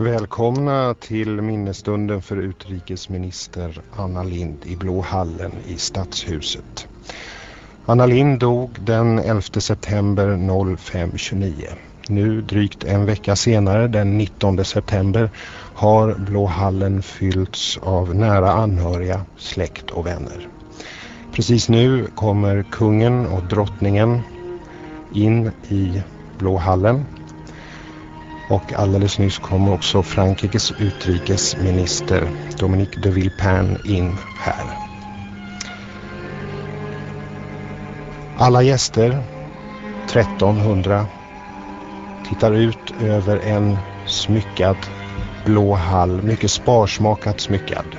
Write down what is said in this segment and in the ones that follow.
Välkomna till minnesstunden för utrikesminister Anna Lind i Blå hallen i Stadshuset. Anna Lind dog den 11 september 05.29. Nu drygt en vecka senare, den 19 september, har Blå hallen fyllts av nära anhöriga, släkt och vänner. Precis nu kommer kungen och drottningen in i Blå hallen och alldeles nyss kom också Frankrikes utrikesminister Dominique de Villepin in här. Alla gäster, 1300, tittar ut över en smyckad blå hall, mycket sparsmakat smyckad.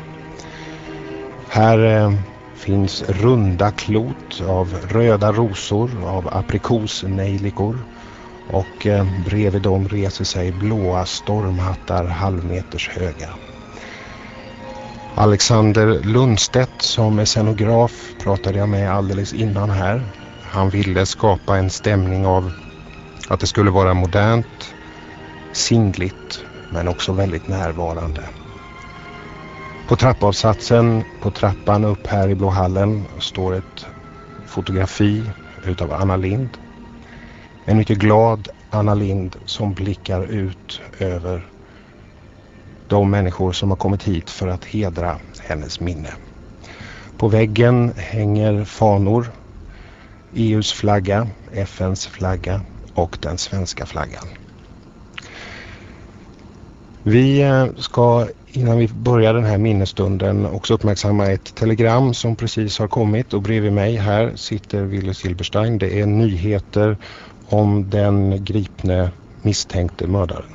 Här eh, finns runda klot av röda rosor, av aprikosnejlikor och eh, bredvid dem reser sig blåa stormhattar halvmeters höga. Alexander Lundstedt som är scenograf pratade jag med alldeles innan här. Han ville skapa en stämning av att det skulle vara modernt, singligt men också väldigt närvarande. På trappavsatsen på trappan upp här i Blå hallen står ett fotografi utav Anna Lind en mycket glad Anna Lind som blickar ut över de människor som har kommit hit för att hedra hennes minne. På väggen hänger fanor, EUs flagga, FNs flagga och den svenska flaggan. Vi eh, ska innan vi börjar den här minnesstunden också uppmärksamma ett telegram som precis har kommit och bredvid mig här sitter Wille Silberstein. Det är nyheter om den gripne misstänkte mördaren.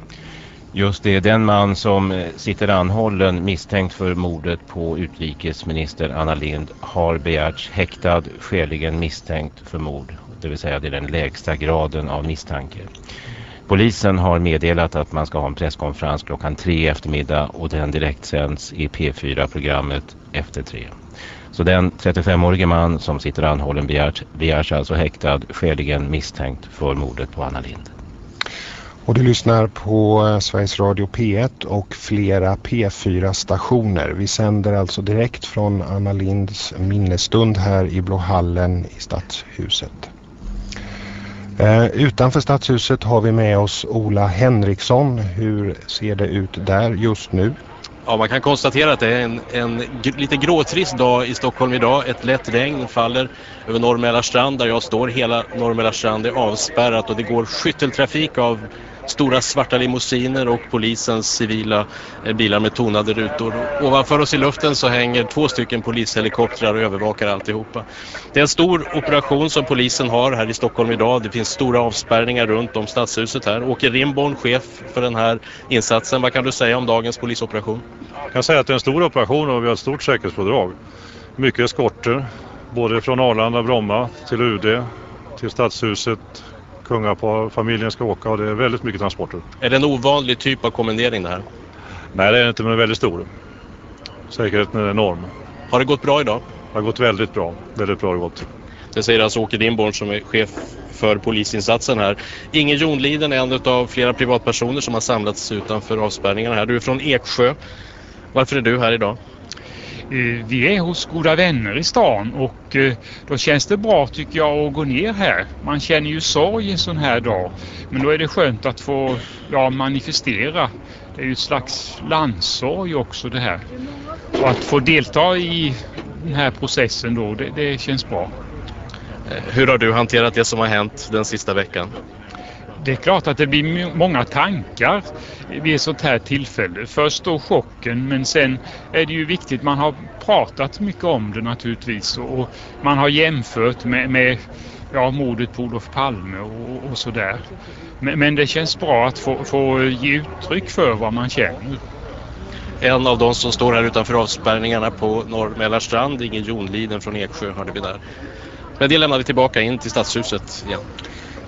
Just det, den man som eh, sitter anhållen misstänkt för mordet på utrikesminister Anna Lind har begärts häktad skäligen misstänkt för mord. Det vill säga det är den lägsta graden av misstanke. Polisen har meddelat att man ska ha en presskonferens klockan tre i eftermiddag och den direktsänds i P4-programmet efter tre. Så den 35-årige man som sitter anhållen begärs, begärs alltså häktad skäligen misstänkt för mordet på Anna Lind. Och du lyssnar på eh, Sveriges Radio P1 och flera P4-stationer. Vi sänder alltså direkt från Anna Linds minnesstund här i Blå hallen i Stadshuset. Eh, utanför Stadshuset har vi med oss Ola Henriksson. Hur ser det ut där just nu? Ja, man kan konstatera att det är en, en lite gråtrist dag i Stockholm idag. Ett lätt regn faller över Norr där jag står. Hela Norr är avspärrat och det går skytteltrafik av stora svarta limousiner och polisens civila eh, bilar med tonade rutor. Ovanför oss i luften så hänger två stycken polishelikoptrar och övervakar alltihopa. Det är en stor operation som polisen har här i Stockholm idag. Det finns stora avspärrningar runt om stadshuset här. Åke Rimborn, chef för den här insatsen. Vad kan du säga om dagens polisoperation? Jag kan säga att det är en stor operation och vi har ett stort säkerhetspådrag. Mycket eskorter, både från Arlanda, Bromma till UD, till Stadshuset, kungafamiljen ska åka och det är väldigt mycket transporter. Är det en ovanlig typ av kommendering det här? Nej det är det inte men det är väldigt stor. Säkerheten är enorm. Har det gått bra idag? Det har gått väldigt bra. Väldigt bra har det gått. Det säger alltså Åke Dimborn som är chef för polisinsatsen här. Inge Jonliden är en av flera privatpersoner som har samlats utanför avspärrningarna här. Du är från Eksjö. Varför är du här idag? Eh, vi är hos goda vänner i stan och eh, då känns det bra tycker jag att gå ner här. Man känner ju sorg en sån här dag. Men då är det skönt att få ja, manifestera. Det är ju ett slags landsorg också det här. Och att få delta i den här processen då, det, det känns bra. Eh, hur har du hanterat det som har hänt den sista veckan? Det är klart att det blir många tankar vid ett sånt här tillfälle. Först då chocken men sen är det ju viktigt, man har pratat mycket om det naturligtvis och man har jämfört med, med ja, mordet på Olof Palme och, och sådär. Men, men, det känns bra att få, få ge uttryck för vad man känner. En av de som står här utanför avspärrningarna på Norr Mälarstrand, Ingen Jonliden från Eksjö hörde vi där. Men det lämnar vi tillbaka in till Stadshuset igen.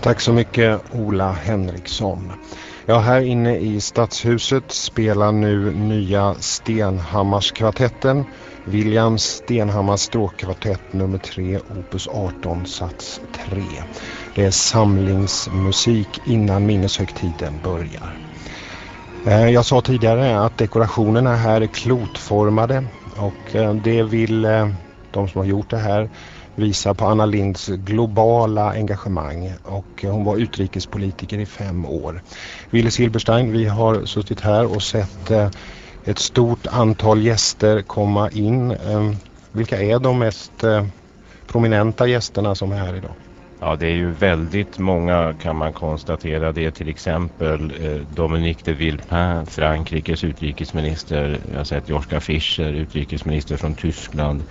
Tack så mycket Ola Henriksson. Ja, här inne i Stadshuset spelar nu nya Stenhammarskvartetten Williams Stenhammars stråkkvartett nummer 3 opus 18 sats 3. Det är samlingsmusik innan minneshögtiden börjar. Eh, jag sa tidigare att dekorationerna här är klotformade och eh, det vill eh, de som har gjort det här visa på Anna Linds globala engagemang och hon var utrikespolitiker i fem år. Wille Silberstein, vi har suttit här och sett eh, ett stort antal gäster komma in. Ehm, vilka är de mest eh, prominenta gästerna som är här idag? Ja, det är ju väldigt många kan man konstatera. Det är till exempel eh, Dominique de Villepin, Frankrikes utrikesminister. Jag har sett Joschka Fischer, utrikesminister från Tyskland.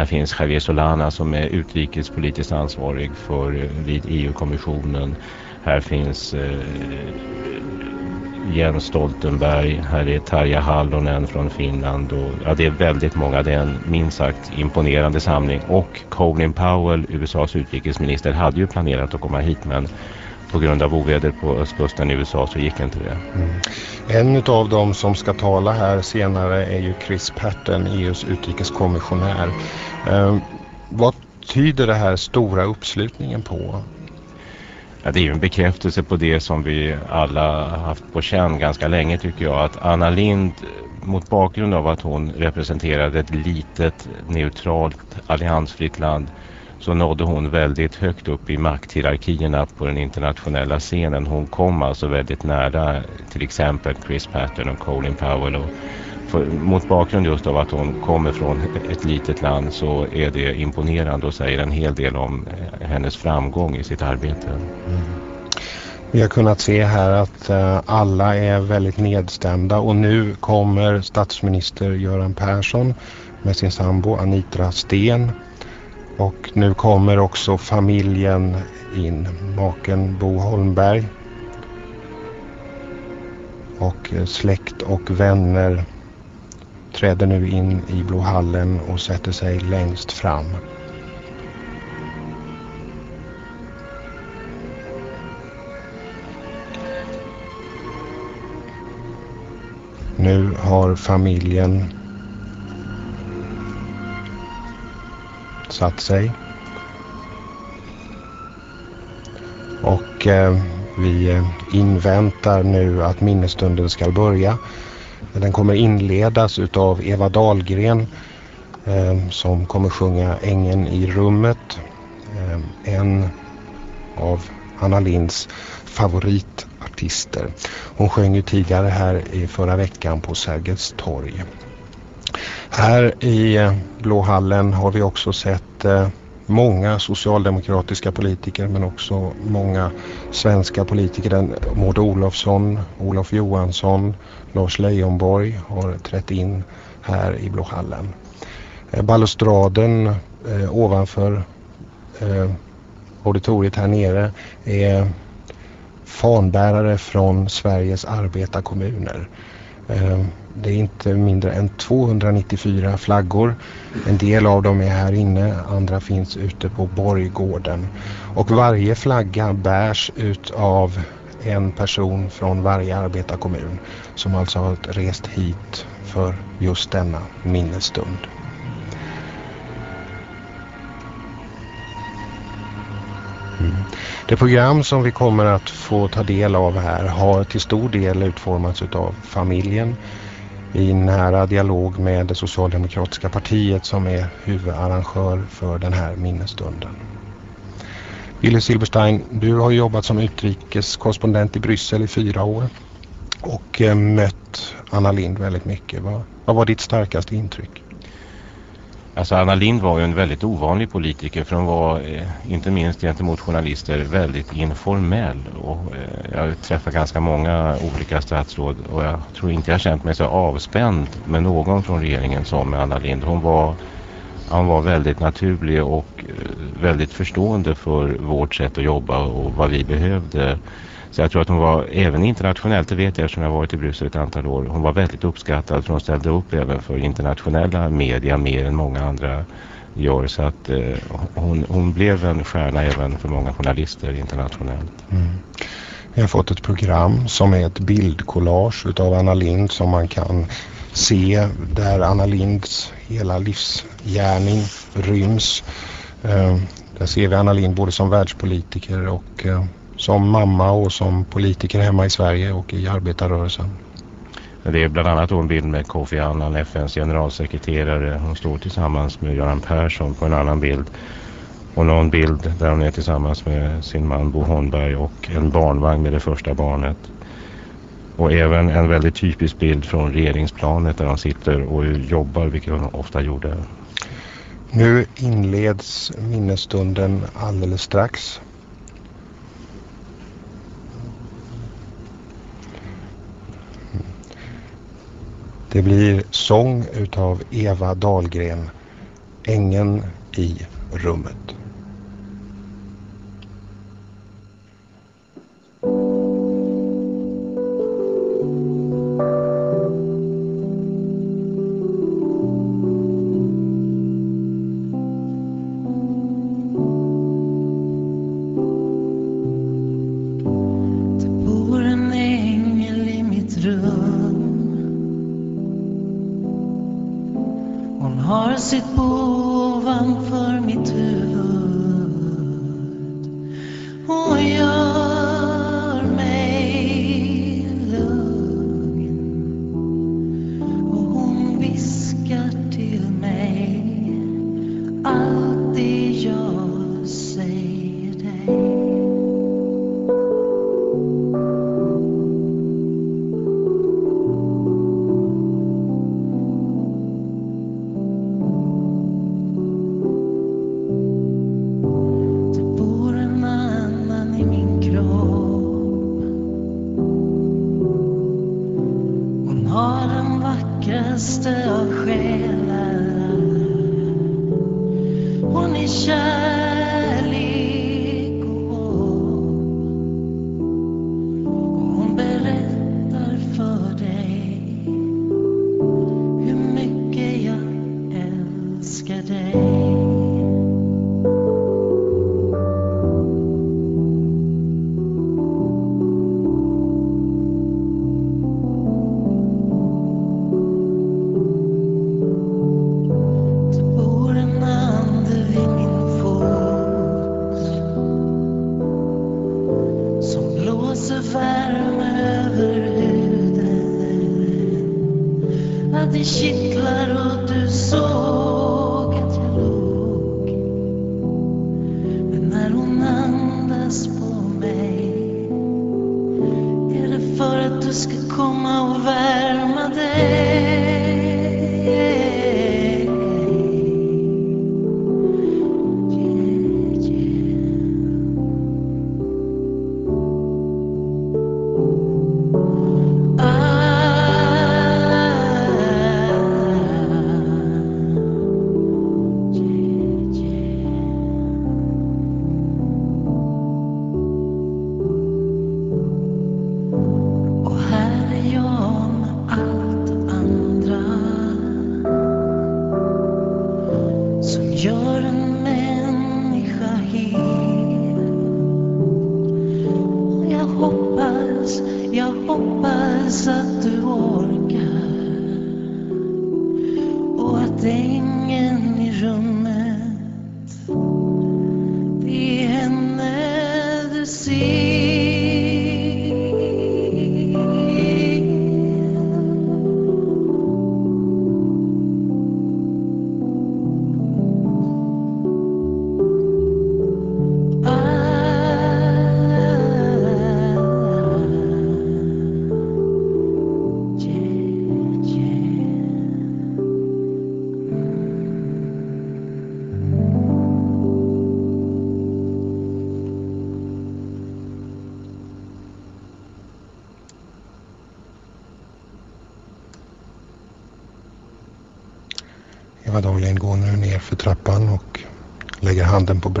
Här finns Javier Solana som är utrikespolitiskt ansvarig för eh, vid EU-kommissionen. Här finns eh, Jens Stoltenberg, här är Tarja Hallonen från Finland och ja, det är väldigt många. Det är en minst sagt imponerande samling och Colin Powell, USAs utrikesminister, hade ju planerat att komma hit men på grund av oväder på östkusten i USA så gick inte det. Mm. En av dem som ska tala här senare är ju Chris Patten, EUs utrikeskommissionär. Eh, vad tyder det här stora uppslutningen på? Ja, det är ju en bekräftelse på det som vi alla haft på känn ganska länge tycker jag. Att Anna Lind mot bakgrund av att hon representerade ett litet neutralt alliansfritt land så nådde hon väldigt högt upp i makthierarkierna på den internationella scenen. Hon kom alltså väldigt nära till exempel Chris Patten och Colin Powell och för, mot bakgrund just av att hon kommer från ett litet land så är det imponerande och säger en hel del om eh, hennes framgång i sitt arbete. Mm. Vi har kunnat se här att uh, alla är väldigt nedstämda och nu kommer statsminister Göran Persson med sin sambo Anitra Sten och nu kommer också familjen in, maken Bo Holmberg och eh, släkt och vänner träder nu in i Blåhallen och sätter sig längst fram. Nu har familjen satt sig. Och eh, vi eh, inväntar nu att minnesstunden ska börja. Den kommer inledas utav Eva Dahlgren eh, som kommer sjunga Ängen i rummet. Eh, en av Anna Linds favoritartister. Hon sjöng ju tidigare här i förra veckan på Sergels torg. Här i eh, Blå Blåhallen har vi också sett eh, många socialdemokratiska politiker men också många svenska politiker. Eh, Maud Olofsson, Olof Johansson, Lars Leijonborg har trätt in här i Blåhallen. hallen. balustraden eh, ovanför eh, auditoriet här nere är fanbärare från Sveriges arbetarkommuner. Eh, det är inte mindre än 294 flaggor. En del av dem är här inne, andra finns ute på Borggården. Och varje flagga bärs ut av en person från varje arbetarkommun som alltså har rest hit för just denna minnesstund. Mm. Det program som vi kommer att få ta del av här har till stor del utformats av familjen i nära dialog med det socialdemokratiska partiet som är huvudarrangör för den här minnesstunden. Wille Silberstein, du har jobbat som utrikeskorrespondent i Bryssel i fyra år och eh, mött Anna Lind väldigt mycket. Vad, vad var ditt starkaste intryck? Alltså Anna Lind var ju en väldigt ovanlig politiker för hon var eh, inte minst gentemot journalister väldigt informell och eh, jag träffar ganska många olika statsråd och jag tror inte jag känt mig så avspänd med någon från regeringen som med Anna Lind. Hon var, hon var väldigt naturlig och eh, väldigt förstående för vårt sätt att jobba och vad vi behövde så jag tror att hon var, även internationellt, det vet jag eftersom jag varit i Bryssel ett antal år, hon var väldigt uppskattad för hon ställde upp även för internationella media mer än många andra gör. Så att eh, hon, hon blev en stjärna även för många journalister internationellt. Mm. Vi har fått ett program som är ett bildkollage utav Anna Lind som man kan se där Anna Linds hela livsgärning ryms. Eh, där ser vi Anna Lind både som världspolitiker och eh, som mamma och som politiker hemma i Sverige och i arbetarrörelsen. Det är bland annat en bild med Kofi Annan, FNs generalsekreterare. Hon står tillsammans med Göran Persson på en annan bild. Och någon bild där hon är tillsammans med sin man Bo Holmberg och en barnvagn med det första barnet. Och även en väldigt typisk bild från regeringsplanet där han sitter och jobbar, vilket hon ofta gjorde. Nu inleds minnesstunden alldeles strax. Det blir sång utav Eva Dahlgren, Ängen i rummet.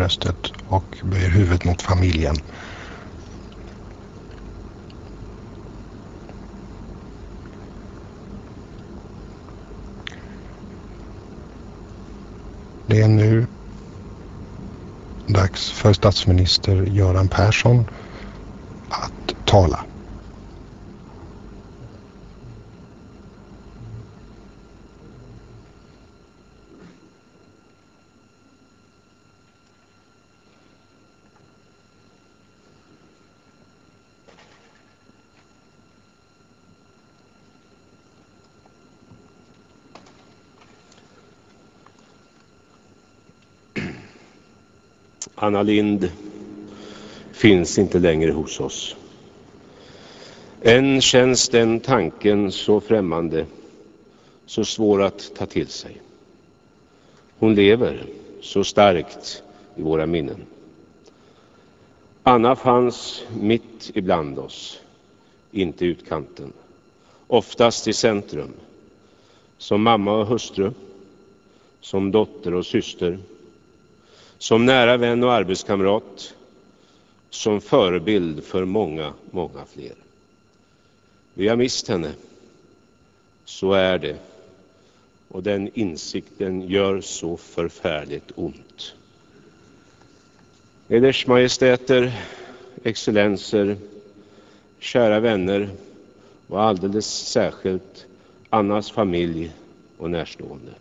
Bröstet och böjer huvudet mot familjen. Det är nu dags för statsminister Göran Persson att tala. Anna Lind finns inte längre hos oss. Än känns den tanken så främmande, så svår att ta till sig. Hon lever så starkt i våra minnen. Anna fanns mitt ibland oss, inte utkanten. Oftast i centrum. Som mamma och hustru, som dotter och syster, som nära vän och arbetskamrat, som förebild för många, många fler. Vi har mist henne. Så är det. Och den insikten gör så förfärligt ont. Eders Majestäter, Excellenser, kära vänner och alldeles särskilt Annas familj och närstående.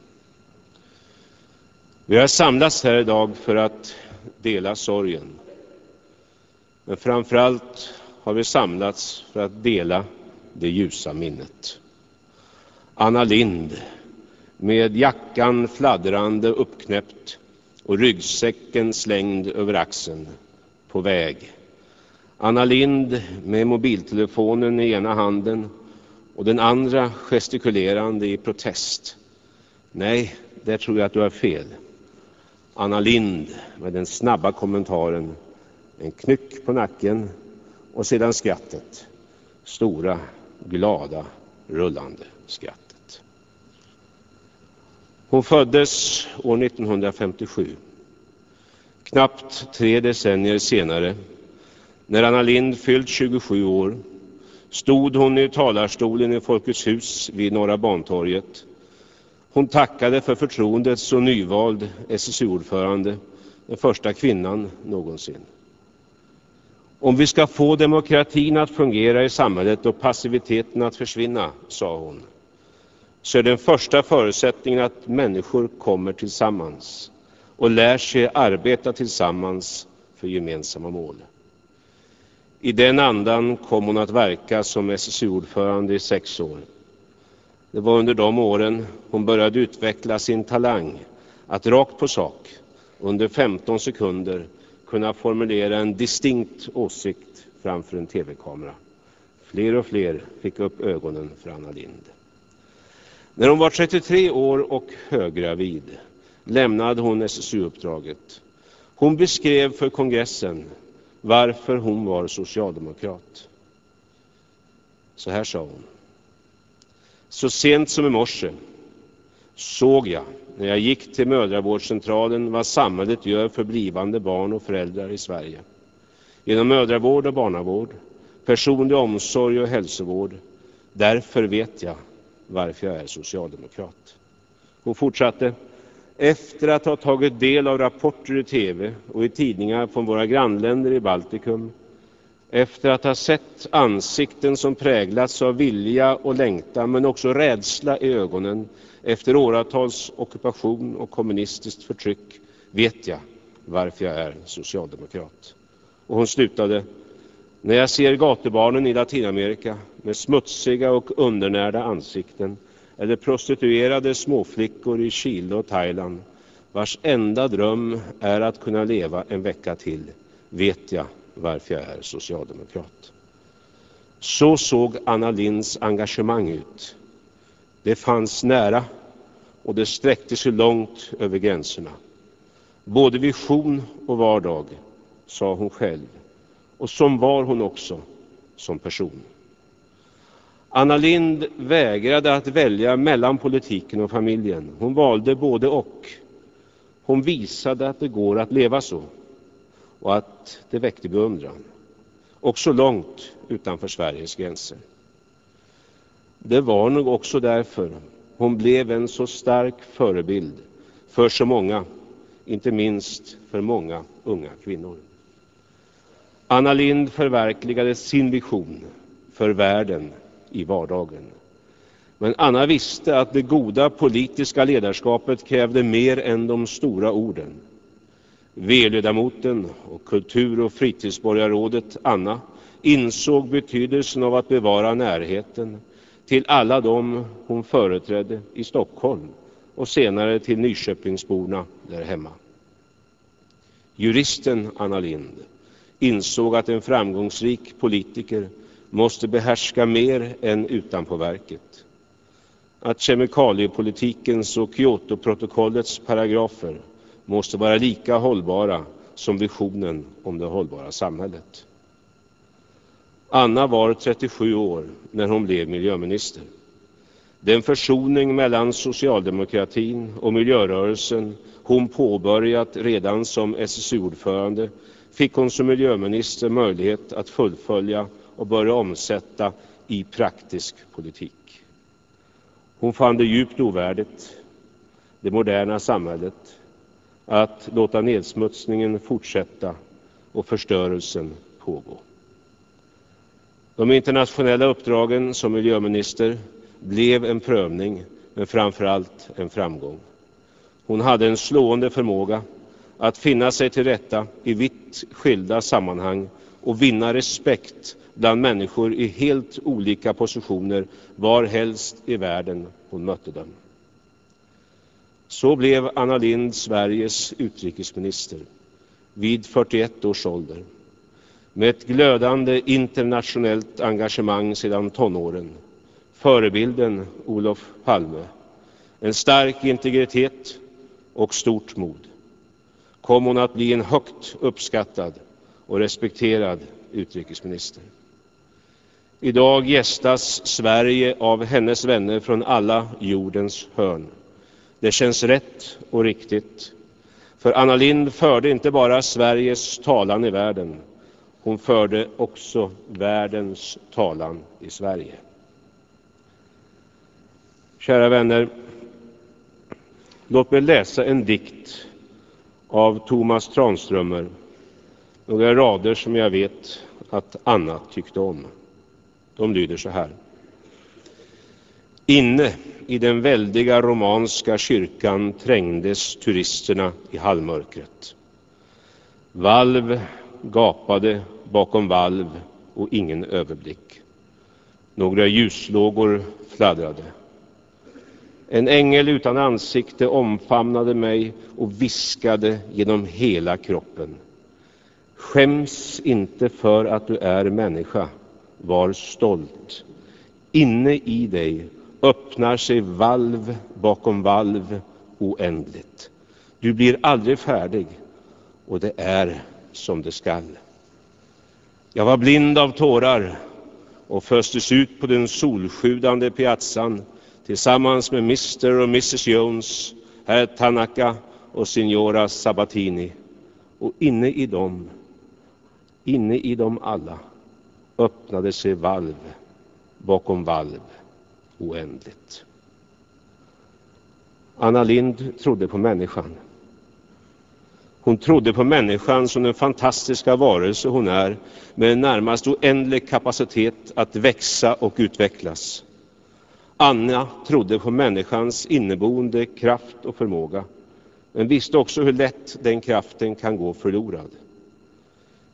Vi har samlats här idag för att dela sorgen. Men framför allt har vi samlats för att dela det ljusa minnet. Anna Lind med jackan fladdrande uppknäppt och ryggsäcken slängd över axeln på väg. Anna Lind med mobiltelefonen i ena handen och den andra gestikulerande i protest. Nej, där tror jag att du har fel. Anna Lind med den snabba kommentaren, en knyck på nacken och sedan skrattet. Stora, glada, rullande skrattet. Hon föddes år 1957. Knappt tre decennier senare, när Anna Lind fyllt 27 år, stod hon i talarstolen i Folkets hus vid Norra Bantorget. Hon tackade för förtroendet som nyvald SSU-ordförande, den första kvinnan någonsin. Om vi ska få demokratin att fungera i samhället och passiviteten att försvinna, sa hon, så är den första förutsättningen att människor kommer tillsammans och lär sig arbeta tillsammans för gemensamma mål. I den andan kom hon att verka som SSU-ordförande i sex år. Det var under de åren hon började utveckla sin talang att rakt på sak, under 15 sekunder, kunna formulera en distinkt åsikt framför en tv-kamera. Fler och fler fick upp ögonen för Anna Lind. När hon var 33 år och höggravid lämnade hon SSU-uppdraget. Hon beskrev för kongressen varför hon var socialdemokrat. Så här sa hon. Så sent som i morse såg jag när jag gick till mödravårdscentralen vad samhället gör för blivande barn och föräldrar i Sverige. Genom mödravård och barnavård, personlig omsorg och hälsovård. Därför vet jag varför jag är socialdemokrat. Hon fortsatte. Efter att ha tagit del av rapporter i tv och i tidningar från våra grannländer i Baltikum, efter att ha sett ansikten som präglats av vilja och längtan men också rädsla i ögonen efter åratals ockupation och kommunistiskt förtryck, vet jag varför jag är socialdemokrat. Och hon slutade. När jag ser gatubarnen i Latinamerika med smutsiga och undernärda ansikten eller prostituerade småflickor i Chile och Thailand vars enda dröm är att kunna leva en vecka till, vet jag varför jag är socialdemokrat. Så såg Anna Linds engagemang ut. Det fanns nära och det sträckte sig långt över gränserna. Både vision och vardag, sa hon själv. Och som var hon också som person. Anna Lind vägrade att välja mellan politiken och familjen. Hon valde både och. Hon visade att det går att leva så och att det väckte beundran. Också långt utanför Sveriges gränser. Det var nog också därför hon blev en så stark förebild för så många, inte minst för många unga kvinnor. Anna Lind förverkligade sin vision för världen i vardagen. Men Anna visste att det goda politiska ledarskapet krävde mer än de stora orden. V-ledamoten och kultur och fritidsborgarrådet Anna insåg betydelsen av att bevara närheten till alla dem hon företrädde i Stockholm och senare till Nyköpingsborna där hemma. Juristen Anna Lind insåg att en framgångsrik politiker måste behärska mer än utanpåverket. Att kemikaliepolitikens och Kyotoprotokollets paragrafer måste vara lika hållbara som visionen om det hållbara samhället. Anna var 37 år när hon blev miljöminister. Den försoning mellan socialdemokratin och miljörörelsen hon påbörjat redan som SSU-ordförande fick hon som miljöminister möjlighet att fullfölja och börja omsätta i praktisk politik. Hon fann det djupt ovärdigt, det moderna samhället, att låta nedsmutsningen fortsätta och förstörelsen pågå. De internationella uppdragen som miljöminister blev en prövning, men framför allt en framgång. Hon hade en slående förmåga att finna sig till rätta i vitt skilda sammanhang och vinna respekt bland människor i helt olika positioner varhelst i världen hon mötte dem. Så blev Anna Lindh Sveriges utrikesminister vid 41 års ålder med ett glödande internationellt engagemang sedan tonåren. Förebilden Olof Palme. En stark integritet och stort mod. Kom hon att bli en högt uppskattad och respekterad utrikesminister. Idag gästas Sverige av hennes vänner från alla jordens hörn. Det känns rätt och riktigt. För Anna Lindh förde inte bara Sveriges talan i världen. Hon förde också världens talan i Sverige. Kära vänner, låt mig läsa en dikt av Thomas Tranströmer. Några rader som jag vet att Anna tyckte om. De lyder så här. Inne i den väldiga romanska kyrkan trängdes turisterna i halvmörkret. Valv gapade bakom valv och ingen överblick. Några ljuslågor fladdrade. En ängel utan ansikte omfamnade mig och viskade genom hela kroppen. Skäms inte för att du är människa. Var stolt. Inne i dig öppnar sig valv bakom valv oändligt. Du blir aldrig färdig och det är som det skall. Jag var blind av tårar och föstes ut på den solsjudande piazzan tillsammans med Mr och Mrs Jones, herr Tanaka och signora Sabatini. Och inne i dem, inne i dem alla, öppnade sig valv bakom valv oändligt. Anna Lind trodde på människan. Hon trodde på människan som den fantastiska varelse hon är med en närmast oändlig kapacitet att växa och utvecklas. Anna trodde på människans inneboende kraft och förmåga men visste också hur lätt den kraften kan gå förlorad.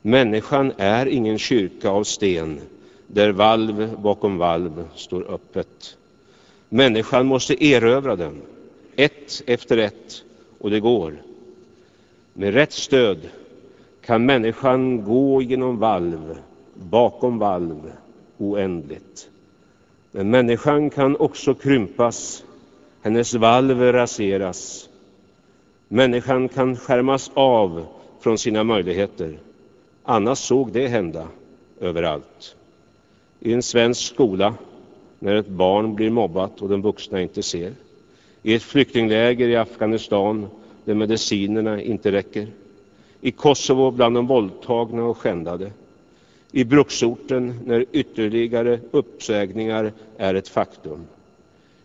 Människan är ingen kyrka av sten där valv bakom valv står öppet. Människan måste erövra den, ett efter ett, och det går. Med rätt stöd kan människan gå genom valv, bakom valv, oändligt. Men människan kan också krympas, hennes valv raseras. Människan kan skärmas av från sina möjligheter. Anna såg det hända överallt. I en svensk skola, när ett barn blir mobbat och de vuxna inte ser. I ett flyktingläger i Afghanistan där medicinerna inte räcker. I Kosovo bland de våldtagna och skändade. I bruksorten när ytterligare uppsägningar är ett faktum.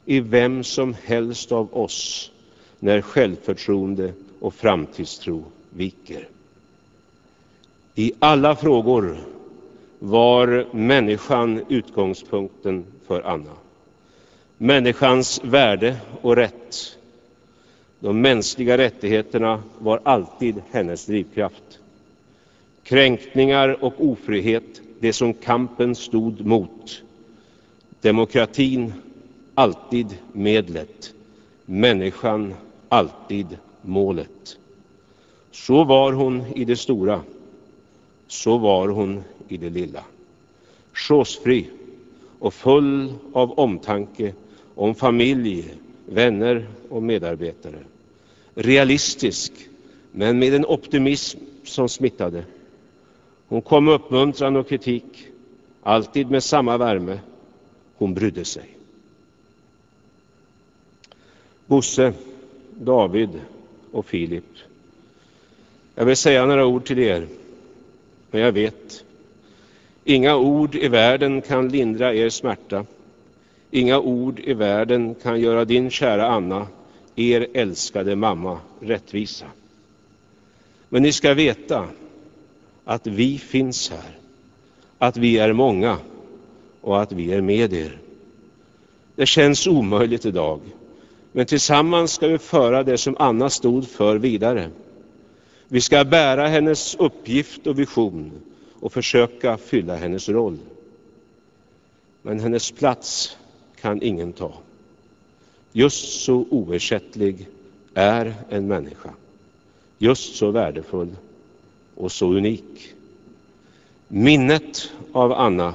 I vem som helst av oss när självförtroende och framtidstro viker. I alla frågor var människan utgångspunkten för Anna. Människans värde och rätt. De mänskliga rättigheterna var alltid hennes drivkraft. Kränkningar och ofrihet, det som kampen stod mot. Demokratin, alltid medlet. Människan, alltid målet. Så var hon i det stora. Så var hon i det lilla. Chosefri och full av omtanke om familj, vänner och medarbetare. Realistisk, men med en optimism som smittade. Hon kom med uppmuntran och kritik, alltid med samma värme. Hon brydde sig. Bosse, David och Filip. Jag vill säga några ord till er, men jag vet Inga ord i världen kan lindra er smärta. Inga ord i världen kan göra din kära Anna, er älskade mamma, rättvisa. Men ni ska veta att vi finns här, att vi är många och att vi är med er. Det känns omöjligt idag, men tillsammans ska vi föra det som Anna stod för vidare. Vi ska bära hennes uppgift och vision och försöka fylla hennes roll. Men hennes plats kan ingen ta. Just så oersättlig är en människa. Just så värdefull och så unik. Minnet av Anna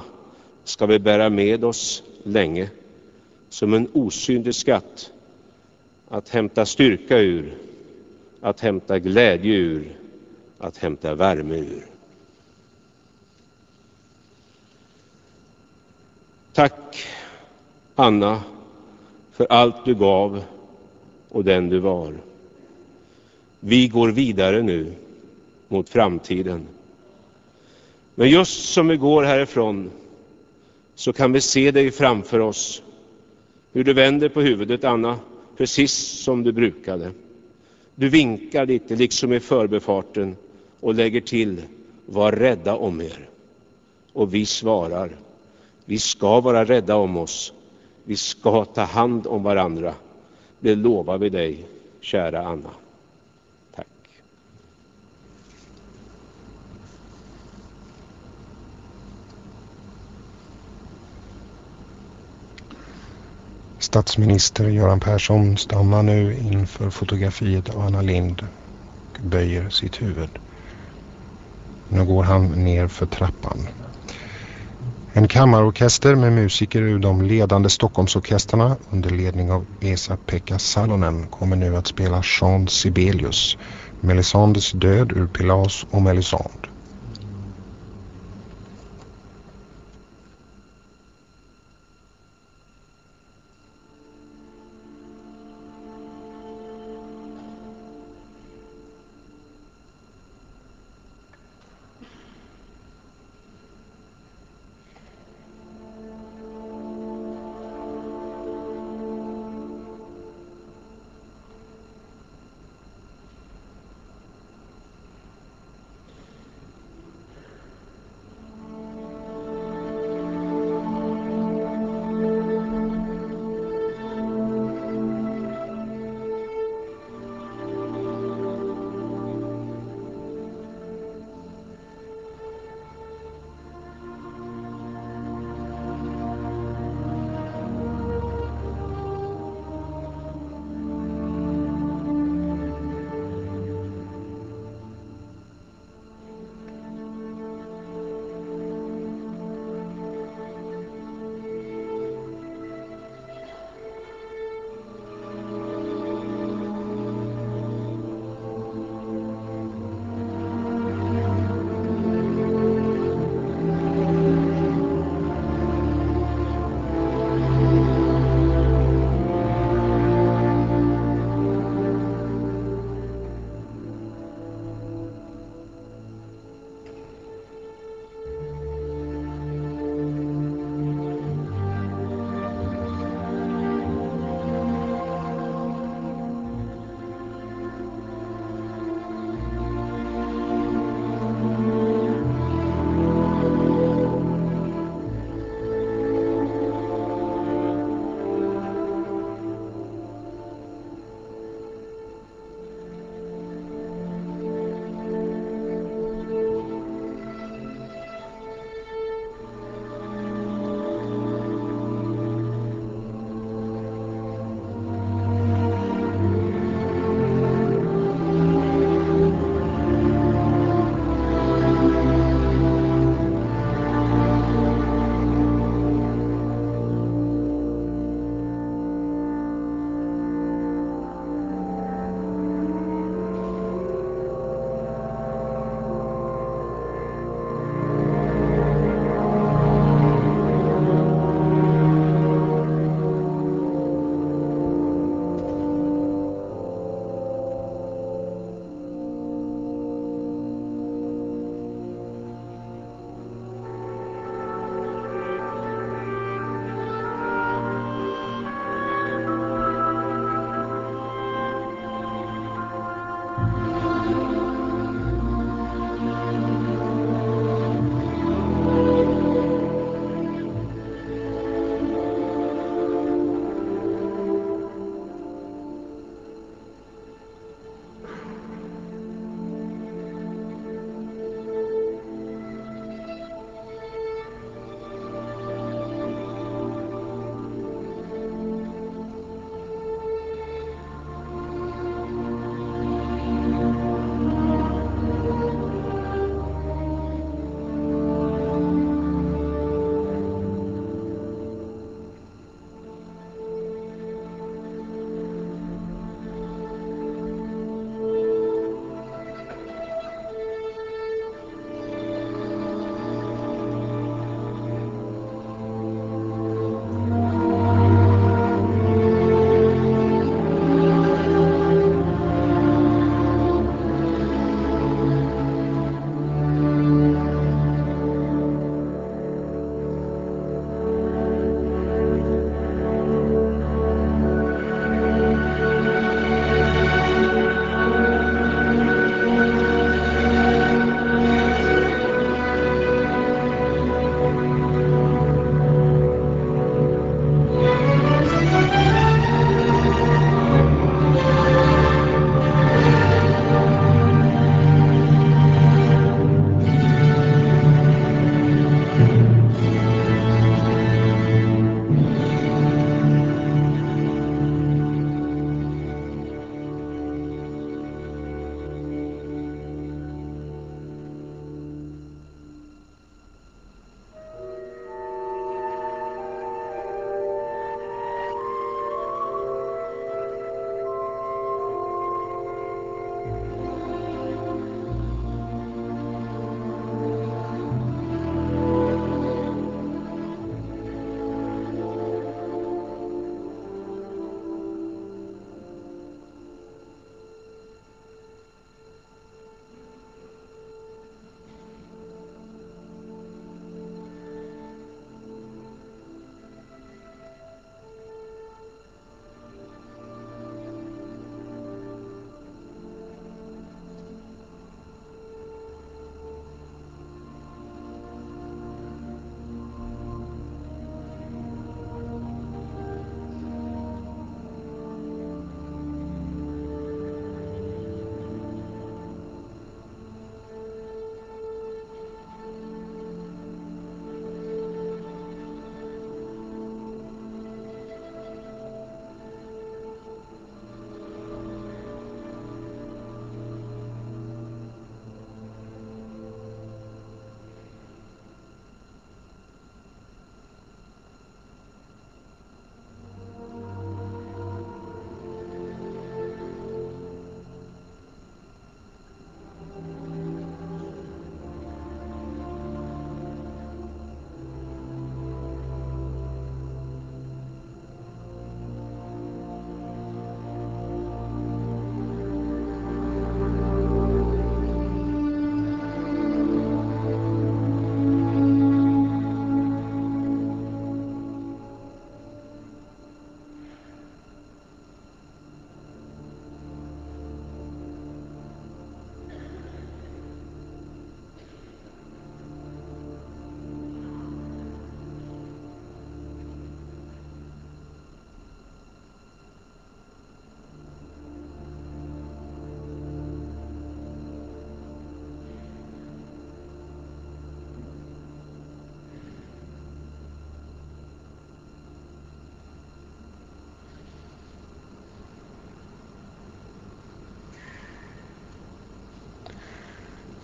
ska vi bära med oss länge som en osynlig skatt att hämta styrka ur, att hämta glädje ur, att hämta värme ur. Tack Anna för allt du gav och den du var. Vi går vidare nu mot framtiden. Men just som vi går härifrån så kan vi se dig framför oss. Hur du vänder på huvudet, Anna, precis som du brukade. Du vinkar lite, liksom i förbefarten, och lägger till var rädda om er. Och vi svarar vi ska vara rädda om oss. Vi ska ta hand om varandra. Det lovar vi dig, kära Anna. Tack. Statsminister Göran Persson stannar nu inför fotografiet av Anna Lind och böjer sitt huvud. Nu går han ner för trappan. En kammarorkester med musiker ur de ledande Stockholmsorkestrarna under ledning av Esa-Pekka Salonen kommer nu att spela Jean Sibelius, Melisandes död ur Pilas och Melisande.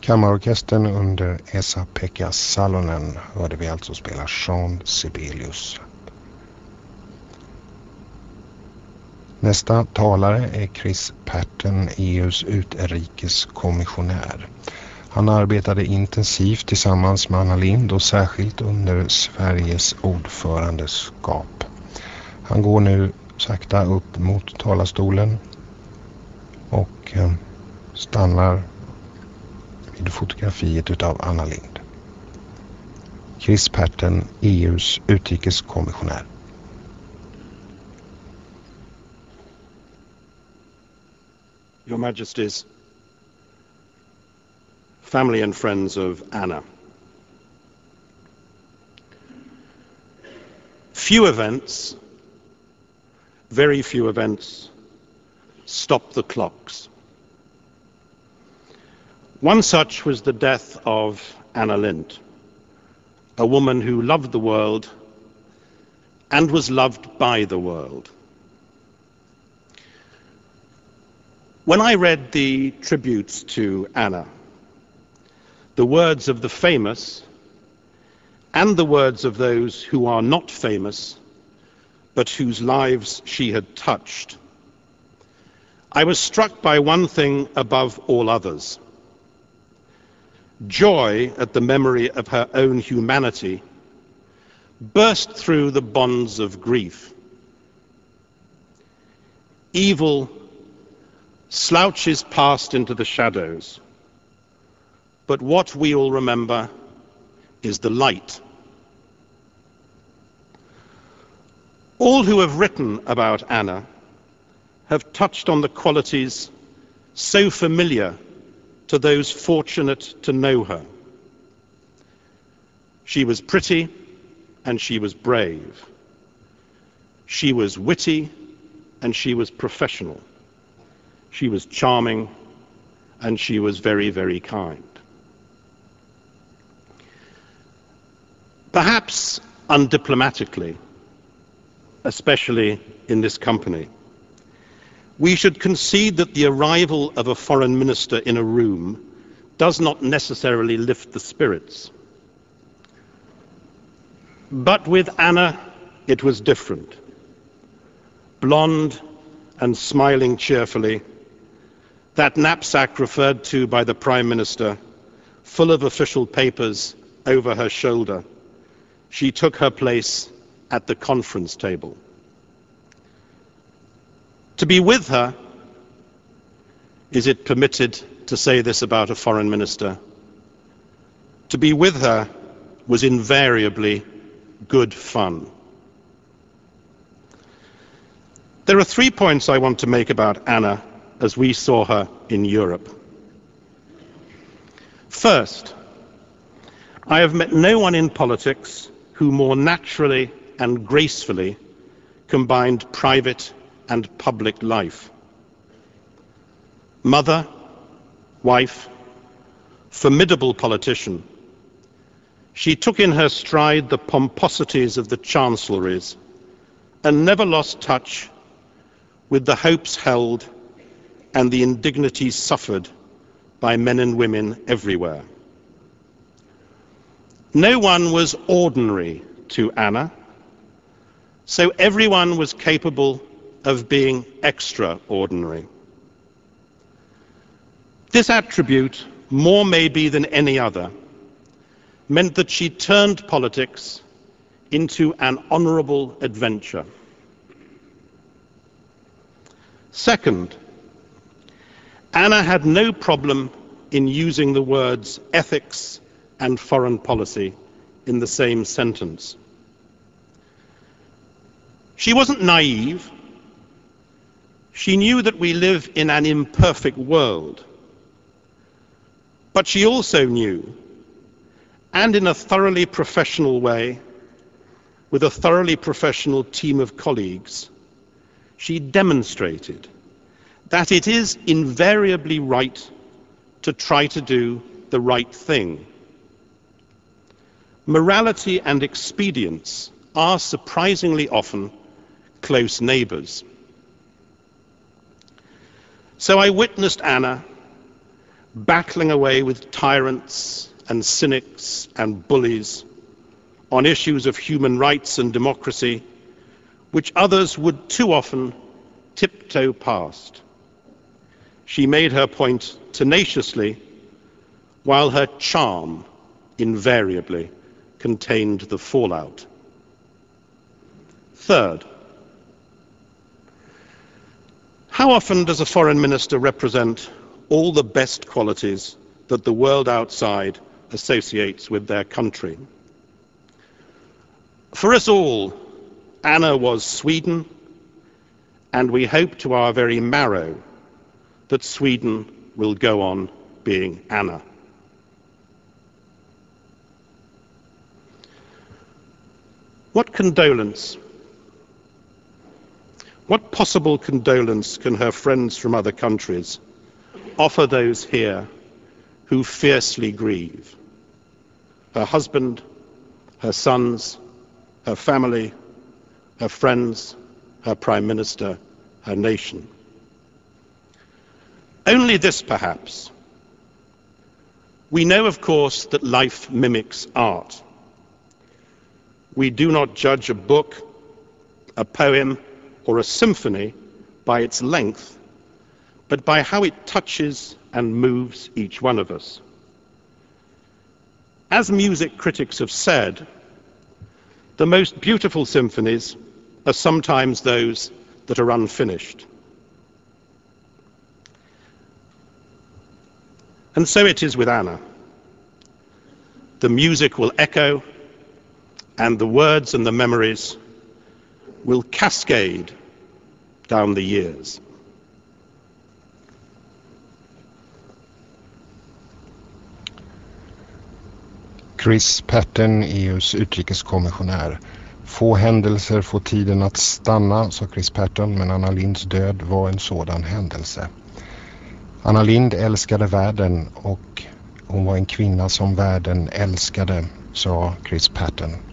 Kammarorkestern under Esa-Pekka Salonen hörde vi alltså spela Jean Sibelius. Nästa talare är Chris Patten, EUs utrikeskommissionär. Han arbetade intensivt tillsammans med Anna Lind och särskilt under Sveriges ordförandeskap. Han går nu sakta upp mot talarstolen och eh, stannar fotografiet utav Anna Lind. Chris Patten, EUs utrikeskommissionär. Your Majesties, family and friends of Anna. Few events, very few events, stop the clocks. One such was the death of Anna Lind, a woman who loved the world and was loved by the world. When I read the tributes to Anna, the words of the famous and the words of those who are not famous, but whose lives she had touched, I was struck by one thing above all others joy at the memory of her own humanity, burst through the bonds of grief. Evil slouches past into the shadows, but what we all remember is the light. All who have written about Anna have touched on the qualities so familiar to those fortunate to know her. She was pretty and she was brave. She was witty and she was professional. She was charming and she was very, very kind. Perhaps undiplomatically, especially in this company, we should concede that the arrival of a foreign minister in a room does not necessarily lift the spirits. But with Anna, it was different. Blonde and smiling cheerfully, that knapsack referred to by the Prime Minister, full of official papers over her shoulder, she took her place at the conference table. To be with her, is it permitted to say this about a foreign minister? To be with her was invariably good fun. There are three points I want to make about Anna as we saw her in Europe. First, I have met no one in politics who more naturally and gracefully combined private and public life. Mother, wife, formidable politician, she took in her stride the pomposities of the chancelleries and never lost touch with the hopes held and the indignities suffered by men and women everywhere. No one was ordinary to Anna, so everyone was capable of being extraordinary. This attribute, more maybe than any other, meant that she turned politics into an honorable adventure. Second, Anna had no problem in using the words ethics and foreign policy in the same sentence. She wasn't naive she knew that we live in an imperfect world. But she also knew, and in a thoroughly professional way, with a thoroughly professional team of colleagues, she demonstrated that it is invariably right to try to do the right thing. Morality and expedience are surprisingly often close neighbors. So I witnessed Anna battling away with tyrants and cynics and bullies on issues of human rights and democracy, which others would too often tiptoe past. She made her point tenaciously, while her charm invariably contained the fallout. Third, how often does a foreign minister represent all the best qualities that the world outside associates with their country? For us all, Anna was Sweden, and we hope to our very marrow that Sweden will go on being Anna. What condolence, possible condolence can her friends from other countries offer those here who fiercely grieve? Her husband, her sons, her family, her friends, her prime minister, her nation. Only this, perhaps. We know, of course, that life mimics art. We do not judge a book, a poem, or a symphony by its length, but by how it touches and moves each one of us. As music critics have said, the most beautiful symphonies are sometimes those that are unfinished. And so it is with Anna. The music will echo, and the words and the memories will cascade down the years. Chris Patten, EUs utrikeskommissionär. Få händelser får tiden att stanna, sa Chris Patten, men Anna Linds död var en sådan händelse. Anna Lind älskade världen och hon var en kvinna som världen älskade, sa Chris Patten.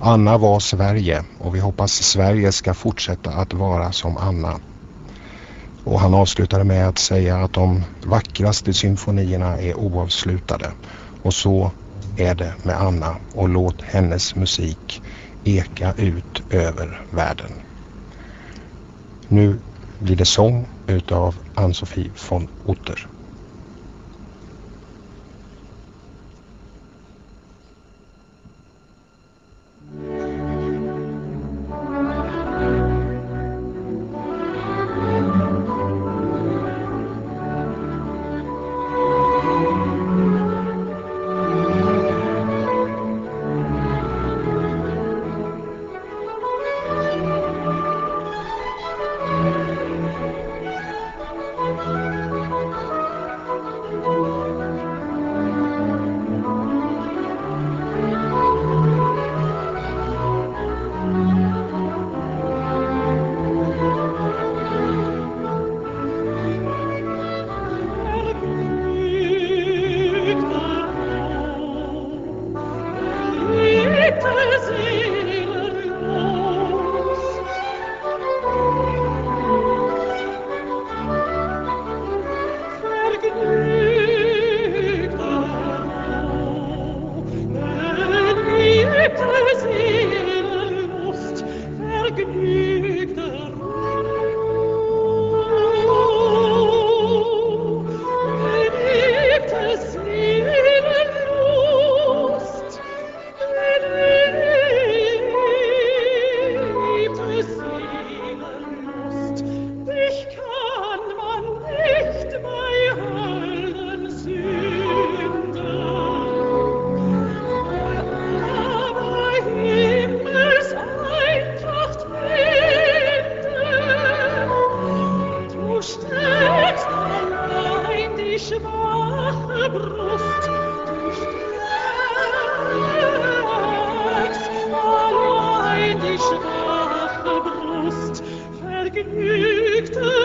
Anna var Sverige och vi hoppas Sverige ska fortsätta att vara som Anna. Och han avslutade med att säga att de vackraste symfonierna är oavslutade. Och så är det med Anna och låt hennes musik eka ut över världen. Nu blir det sång utav Ann-Sofie von Otter. Amen. schwache Brust, du stärkst, allein die schwache Brust, vergnügte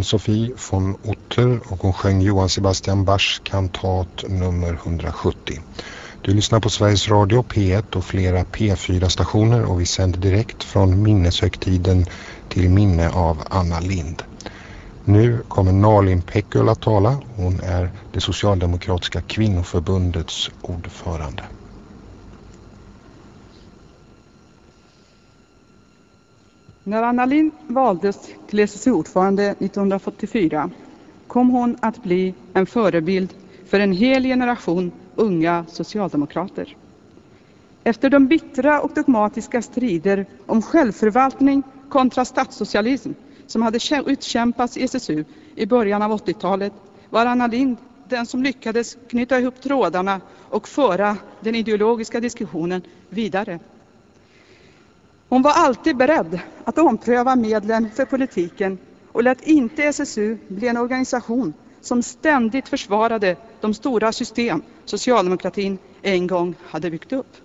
Ann-Sofie von Otter och hon sjöng Johann Sebastian Bachs kantat nummer 170. Du lyssnar på Sveriges Radio P1 och flera P4-stationer och vi sänder direkt från minneshögtiden till minne av Anna Lind. Nu kommer Nalin Pekgul att tala. Hon är det socialdemokratiska kvinnoförbundets ordförande. När Anna Lindh valdes till SSU-ordförande 1944 kom hon att bli en förebild för en hel generation unga socialdemokrater. Efter de bittra och dogmatiska strider om självförvaltning kontra statssocialism som hade utkämpats i SSU i början av 80-talet var Anna Lindh den som lyckades knyta ihop trådarna och föra den ideologiska diskussionen vidare. Hon var alltid beredd att ompröva medlen för politiken och lät inte SSU bli en organisation som ständigt försvarade de stora system socialdemokratin en gång hade byggt upp.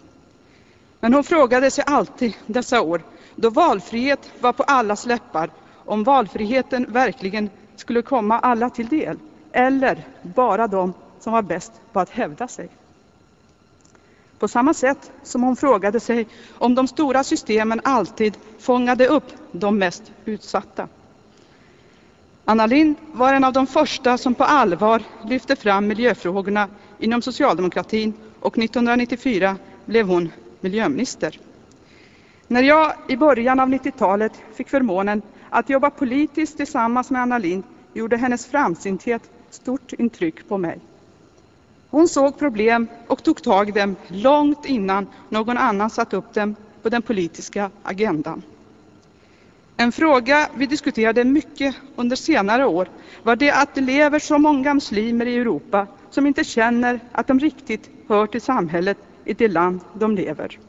Men hon frågade sig alltid dessa år, då valfrihet var på allas läppar, om valfriheten verkligen skulle komma alla till del eller bara de som var bäst på att hävda sig. På samma sätt som hon frågade sig om de stora systemen alltid fångade upp de mest utsatta. Anna Lindh var en av de första som på allvar lyfte fram miljöfrågorna inom socialdemokratin och 1994 blev hon miljöminister. När jag i början av 90-talet fick förmånen att jobba politiskt tillsammans med Anna Lindh gjorde hennes framsynthet stort intryck på mig. Hon såg problem och tog tag i dem långt innan någon annan satt upp dem på den politiska agendan. En fråga vi diskuterade mycket under senare år var det att det lever så många muslimer i Europa som inte känner att de riktigt hör till samhället i det land de lever.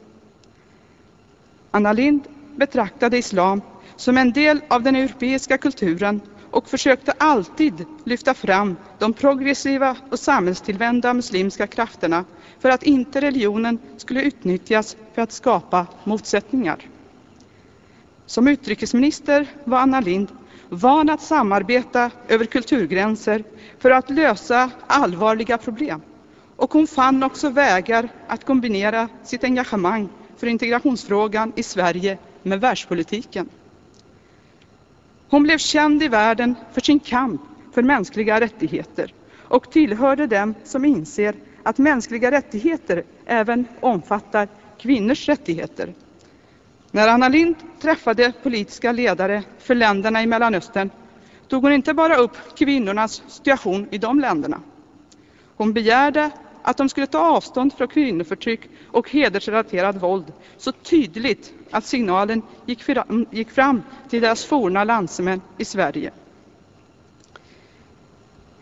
Anna Lindh betraktade islam som en del av den europeiska kulturen och försökte alltid lyfta fram de progressiva och samhällstillvända muslimska krafterna för att inte religionen skulle utnyttjas för att skapa motsättningar. Som utrikesminister var Anna Lindh van att samarbeta över kulturgränser för att lösa allvarliga problem. Och hon fann också vägar att kombinera sitt engagemang för integrationsfrågan i Sverige med världspolitiken. Hon blev känd i världen för sin kamp för mänskliga rättigheter och tillhörde dem som inser att mänskliga rättigheter även omfattar kvinnors rättigheter. När Anna Lindh träffade politiska ledare för länderna i Mellanöstern tog hon inte bara upp kvinnornas situation i de länderna. Hon begärde att de skulle ta avstånd från kvinnoförtryck och hedersrelaterat våld så tydligt att signalen gick fram, gick fram till deras forna landsmän i Sverige.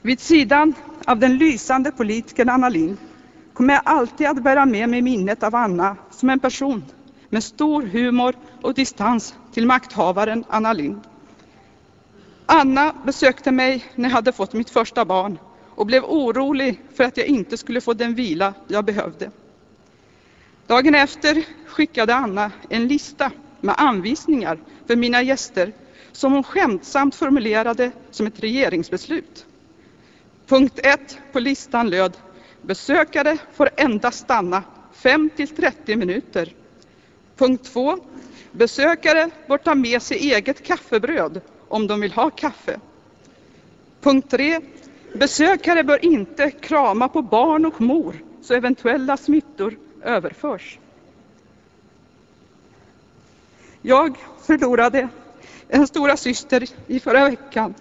Vid sidan av den lysande politikern Anna Lindh kommer jag alltid att bära med mig minnet av Anna som en person med stor humor och distans till makthavaren Anna Lindh. Anna besökte mig när jag hade fått mitt första barn och blev orolig för att jag inte skulle få den vila jag behövde. Dagen efter skickade Anna en lista med anvisningar för mina gäster som hon skämtsamt formulerade som ett regeringsbeslut. Punkt 1 på listan löd Besökare får endast stanna 5 till 30 minuter. Punkt 2. Besökare bör ta med sig eget kaffebröd om de vill ha kaffe. Punkt 3. Besökare bör inte krama på barn och mor så eventuella smittor överförs. Jag förlorade en stora syster i förra veckan.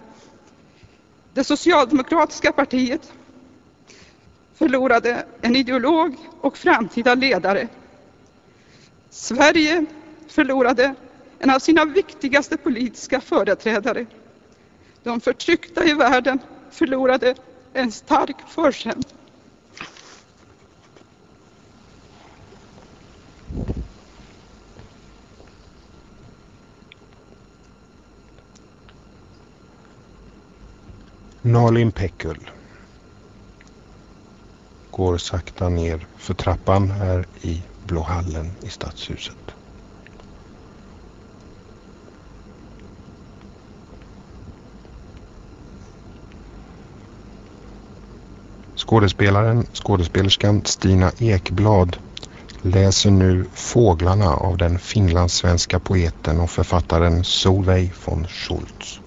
Det socialdemokratiska partiet förlorade en ideolog och framtida ledare. Sverige förlorade en av sina viktigaste politiska företrädare. De förtryckta i världen förlorade en stark förkämpe. Nalin Pekul går sakta ner för trappan här i Blå hallen i Stadshuset. Skådespelaren, skådespelerskan Stina Ekblad läser nu Fåglarna av den finlandssvenska poeten och författaren Solveig von Schultz.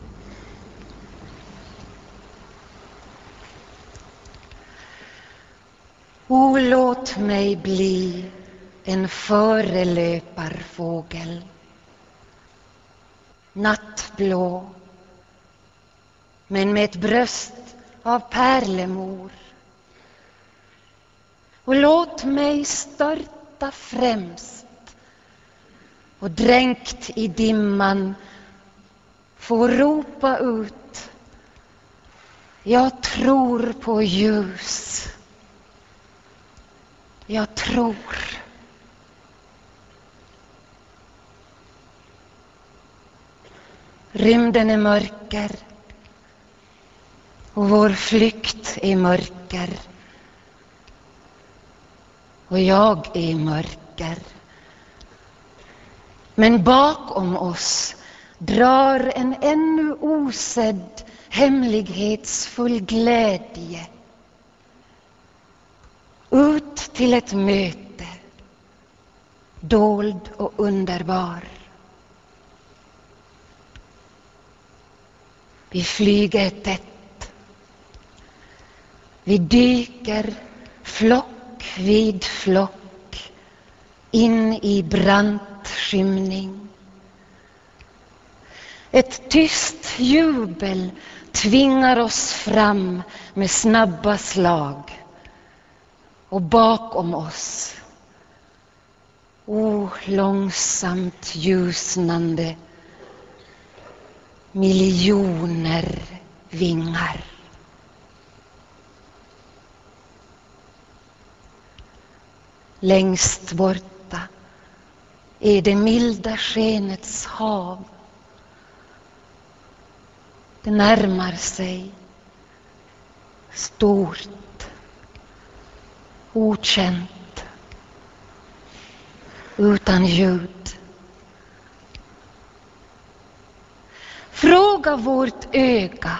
O, låt mig bli en förelöparfågel. Nattblå, men med ett bröst av pärlemor. Och låt mig störta främst och dränkt i dimman få ropa ut Jag tror på ljus. Jag tror. Rymden är mörker och vår flykt är mörker. Och jag är mörker. Men bakom oss drar en ännu osedd hemlighetsfull glädje ut till ett möte, dold och underbar. Vi flyger tätt. Vi dyker flock vid flock in i brant skymning. Ett tyst jubel tvingar oss fram med snabba slag och bakom oss o långsamt ljusnande miljoner vingar. Längst borta är det milda skenets hav. Det närmar sig. Stort. Okänt. Utan ljud. Fråga vårt öga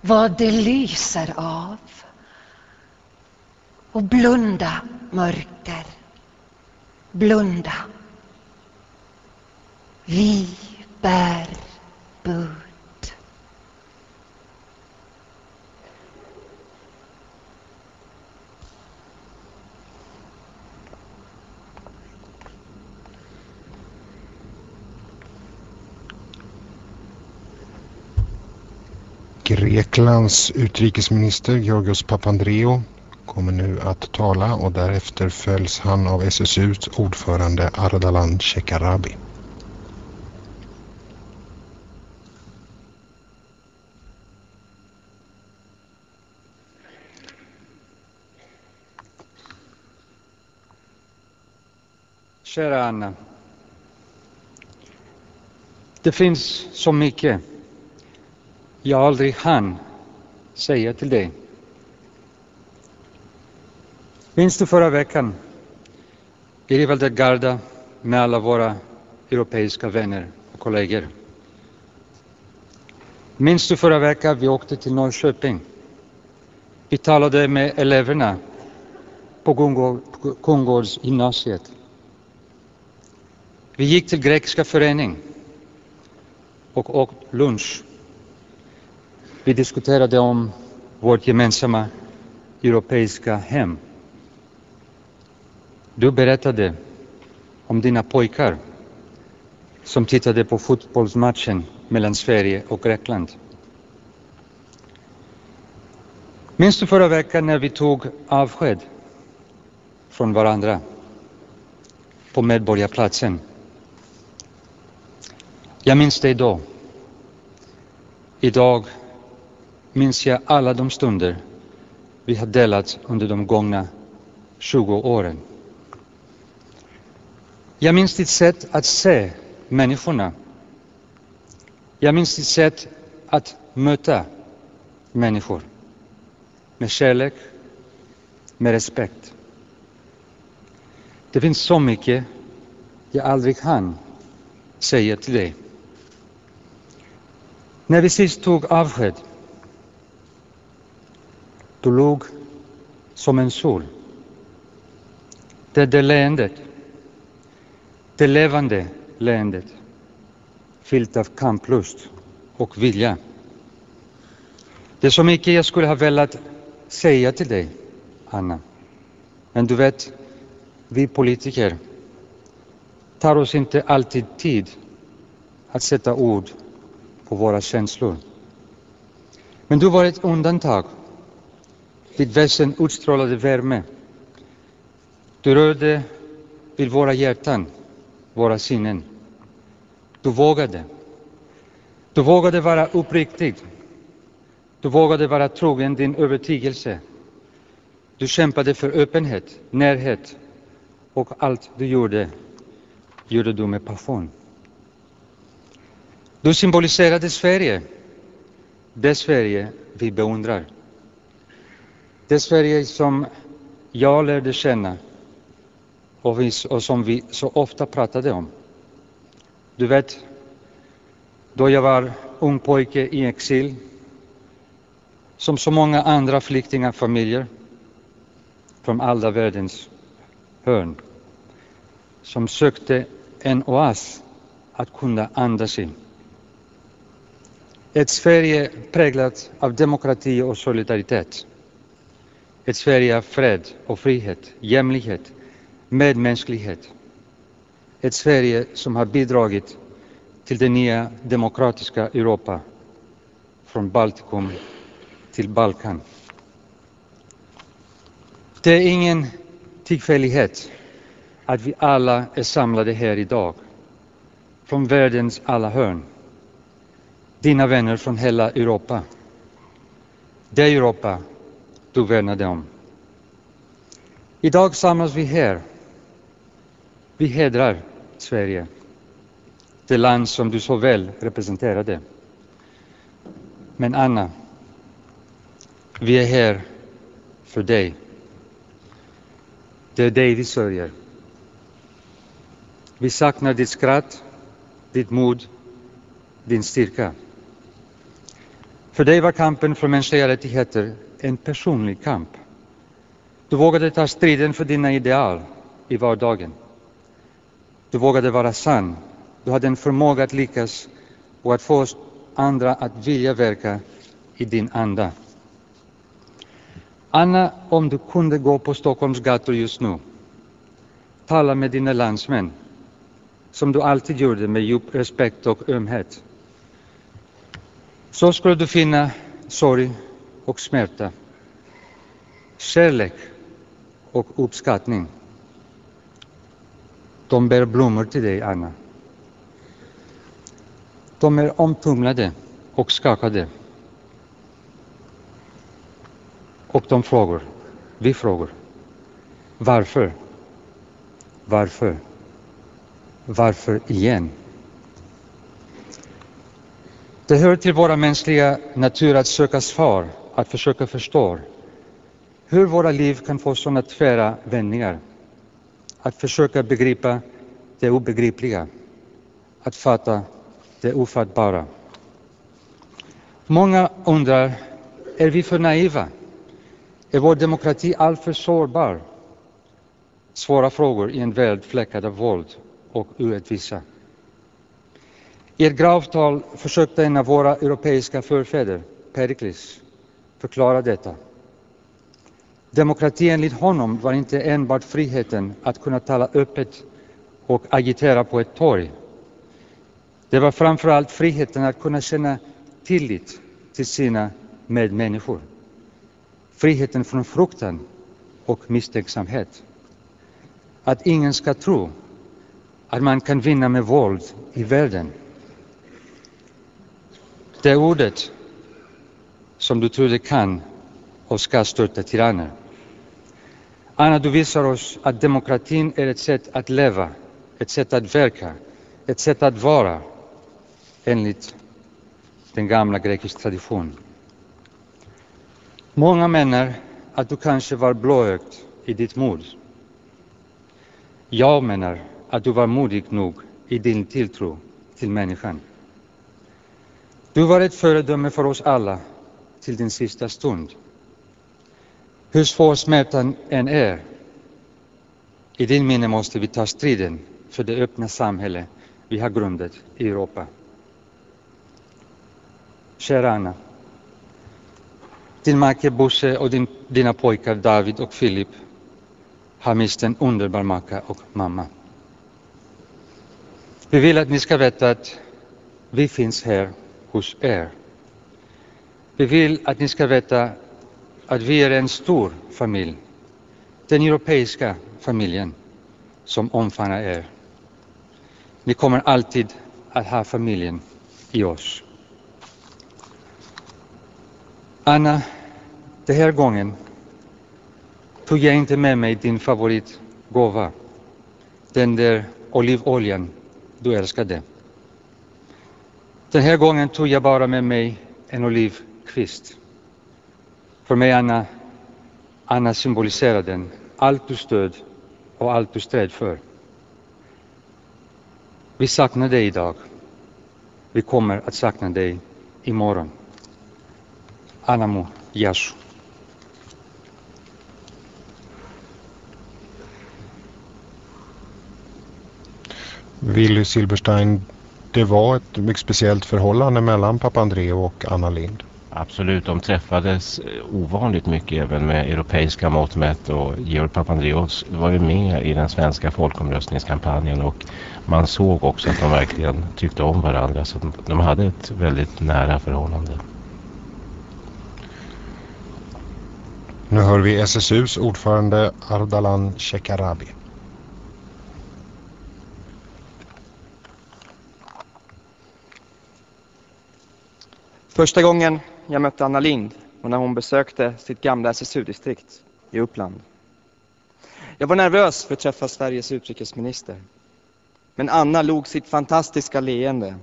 vad det lyser av och blunda mörker. Blunda. Vi bär bud. Greklands utrikesminister Georgios Papandreou kommer nu att tala och därefter följs han av SSUs ordförande Ardalan Shekarabi. Kära Anna. Det finns så mycket jag aldrig hann säga till dig. Minns du förra veckan i Rival del Garda med alla våra europeiska vänner och kollegor? Minns du förra veckan vi åkte till Norrköping? Vi talade med eleverna på Kungårdsgymnasiet. Vi gick till Grekiska förening och åt lunch. Vi diskuterade om vårt gemensamma europeiska hem. Du berättade om dina pojkar som tittade på fotbollsmatchen mellan Sverige och Grekland. Minns du förra veckan när vi tog avsked från varandra på Medborgarplatsen? Jag minns dig då. Idag minns jag alla de stunder vi har delat under de gångna 20 åren. Jag minns ditt sätt att se människorna. Jag minns ditt sätt att möta människor med kärlek, med respekt. Det finns så mycket jag aldrig hann säga till dig. När vi sist tog avsked, du låg som en sol. Det där leendet, det levande leendet, fyllt av kamplust och vilja. Det är så mycket jag skulle ha velat säga till dig, Anna. Men du vet, vi politiker tar oss inte alltid tid att sätta ord på våra känslor. Men du var ett undantag. Ditt väsen utstrålade värme. Du rörde vid våra hjärtan, våra sinnen. Du vågade. Du vågade vara uppriktig. Du vågade vara trogen din övertygelse. Du kämpade för öppenhet, närhet och allt du gjorde, gjorde du med passion. Du symboliserade Sverige, det Sverige vi beundrar. Det Sverige som jag lärde känna och, vi, och som vi så ofta pratade om. Du vet, då jag var ung pojke i exil, som så många andra flyktingfamiljer från alla världens hörn, som sökte en oas att kunna andas i. Ett Sverige präglat av demokrati och solidaritet. Ett Sverige av fred och frihet, jämlikhet, medmänsklighet. Ett Sverige som har bidragit till det nya demokratiska Europa från Baltikum till Balkan. Det är ingen tillfällighet att vi alla är samlade här idag från världens alla hörn dina vänner från hela Europa. Det Europa du värnade om. Idag samlas vi här. Vi hedrar Sverige, det land som du så väl representerade. Men Anna, vi är här för dig. Det är dig vi sörjer. Vi saknar ditt skratt, ditt mod, din styrka. För dig var kampen för mänskliga rättigheter en personlig kamp. Du vågade ta striden för dina ideal i vardagen. Du vågade vara sann. Du hade en förmåga att lyckas och att få oss andra att vilja verka i din anda. Anna, om du kunde gå på Stockholms gator just nu, tala med dina landsmän, som du alltid gjorde med djup respekt och ömhet, så skulle du finna sorg och smärta, kärlek och uppskattning. De bär blommor till dig, Anna. De är omtumlade och skakade. Och de frågar, vi frågar, varför? Varför? Varför igen? Det hör till våra mänskliga natur att söka svar, att försöka förstå hur våra liv kan få sådana tvära vändningar. Att försöka begripa det obegripliga, att fatta det ofattbara. Många undrar, är vi för naiva? Är vår demokrati alltför sårbar? Svåra frågor i en värld fläckad av våld och orättvisa. I ett gravtal försökte en av våra europeiska förfäder, Perikles, förklara detta. Demokrati enligt honom var inte enbart friheten att kunna tala öppet och agitera på ett torg. Det var framför allt friheten att kunna känna tillit till sina medmänniskor. Friheten från fruktan och misstänksamhet. Att ingen ska tro att man kan vinna med våld i världen. Det ordet som du trodde kan och ska störta tyranner. Anna, du visar oss att demokratin är ett sätt att leva, ett sätt att verka, ett sätt att vara enligt den gamla grekiska traditionen. Många menar att du kanske var blåögd i ditt mod. Jag menar att du var modig nog i din tilltro till människan. Du var ett föredöme för oss alla till din sista stund. Hur svår smärtan än är, i din minne måste vi ta striden för det öppna samhälle vi har grundat i Europa. Kära Anna, din make Bosse och din, dina pojkar David och Filip har mist en underbar maka och mamma. Vi vill att ni ska veta att vi finns här hos er. Vi vill att ni ska veta att vi är en stor familj, den europeiska familjen som omfamnar er. Ni kommer alltid att ha familjen i oss. Anna, den här gången tog jag inte med mig din favoritgåva, den där olivoljan du älskade. Den här gången tog jag bara med mig en olivkvist. För mig, Anna, Anna symboliserar den allt du stöd och allt du stred för. Vi saknar dig idag. Vi kommer att sakna dig imorgon. Anamo Yashu. Willy Silberstein, det var ett mycket speciellt förhållande mellan Papandreou och Anna Lind. Absolut, de träffades ovanligt mycket även med europeiska mått mätt och Georg Papandreou var ju med i den svenska folkomröstningskampanjen och man såg också att de verkligen tyckte om varandra så de hade ett väldigt nära förhållande. Nu hör vi SSUs ordförande Ardalan Shekarabi. Första gången jag mötte Anna Lind och när hon besökte sitt gamla SSU-distrikt i Uppland. Jag var nervös för att träffa Sveriges utrikesminister. Men Anna log sitt fantastiska leende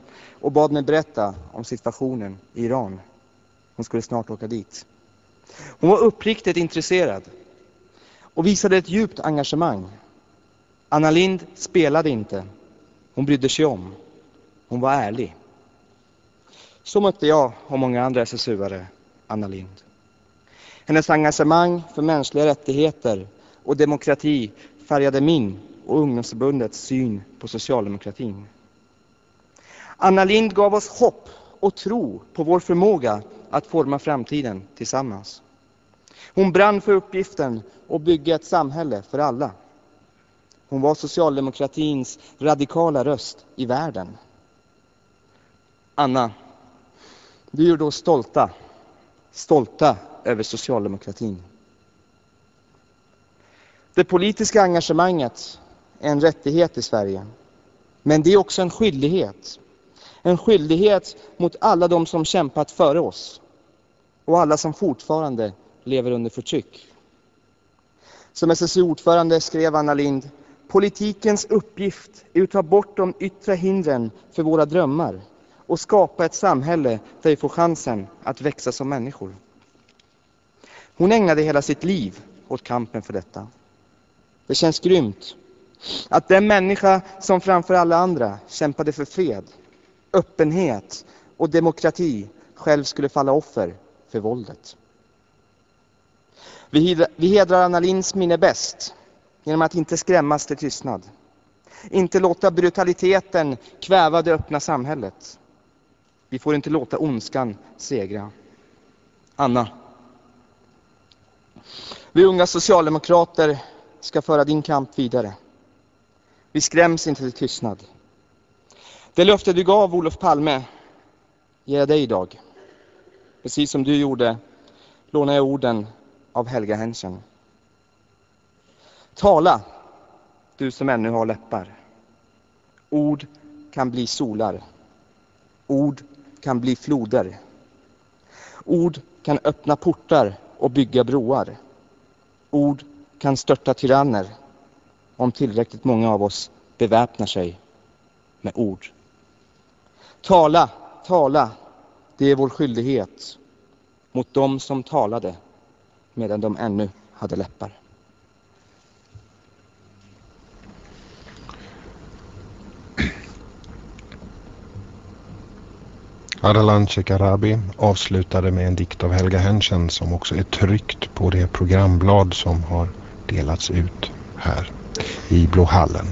och bad mig berätta om situationen i Iran. Hon skulle snart åka dit. Hon var uppriktigt intresserad och visade ett djupt engagemang. Anna Lind spelade inte. Hon brydde sig om. Hon var ärlig. Så mötte jag och många andra SSU-are Anna Lind. Hennes engagemang för mänskliga rättigheter och demokrati färgade min och ungdomsförbundets syn på socialdemokratin. Anna Lind gav oss hopp och tro på vår förmåga att forma framtiden tillsammans. Hon brann för uppgiften att bygga ett samhälle för alla. Hon var socialdemokratins radikala röst i världen. Anna, vi är då stolta, stolta över socialdemokratin. Det politiska engagemanget är en rättighet i Sverige. Men det är också en skyldighet. En skyldighet mot alla de som kämpat före oss och alla som fortfarande lever under förtryck. Som SSU-ordförande skrev Anna Lind Politikens uppgift är att ta bort de yttre hindren för våra drömmar och skapa ett samhälle där vi får chansen att växa som människor. Hon ägnade hela sitt liv åt kampen för detta. Det känns grymt att den människa som framför alla andra kämpade för fred, öppenhet och demokrati själv skulle falla offer för våldet. Vi hedrar Anna Linds minne bäst genom att inte skrämmas till tystnad. Inte låta brutaliteten kväva det öppna samhället. Vi får inte låta ondskan segra. Anna. Vi unga socialdemokrater ska föra din kamp vidare. Vi skräms inte till tystnad. Det löfte du gav Olof Palme ger jag dig idag. Precis som du gjorde lånar jag orden av Helga Henschen. Tala, du som ännu har läppar. Ord kan bli solar. Ord kan bli floder. Ord kan öppna portar och bygga broar. Ord kan störta tyranner om tillräckligt många av oss beväpnar sig med ord. Tala, tala, det är vår skyldighet mot dem som talade medan de ännu hade läppar. Ardalan Shekarabi avslutade med en dikt av Helga Henschen som också är tryckt på det programblad som har delats ut här i Blå hallen.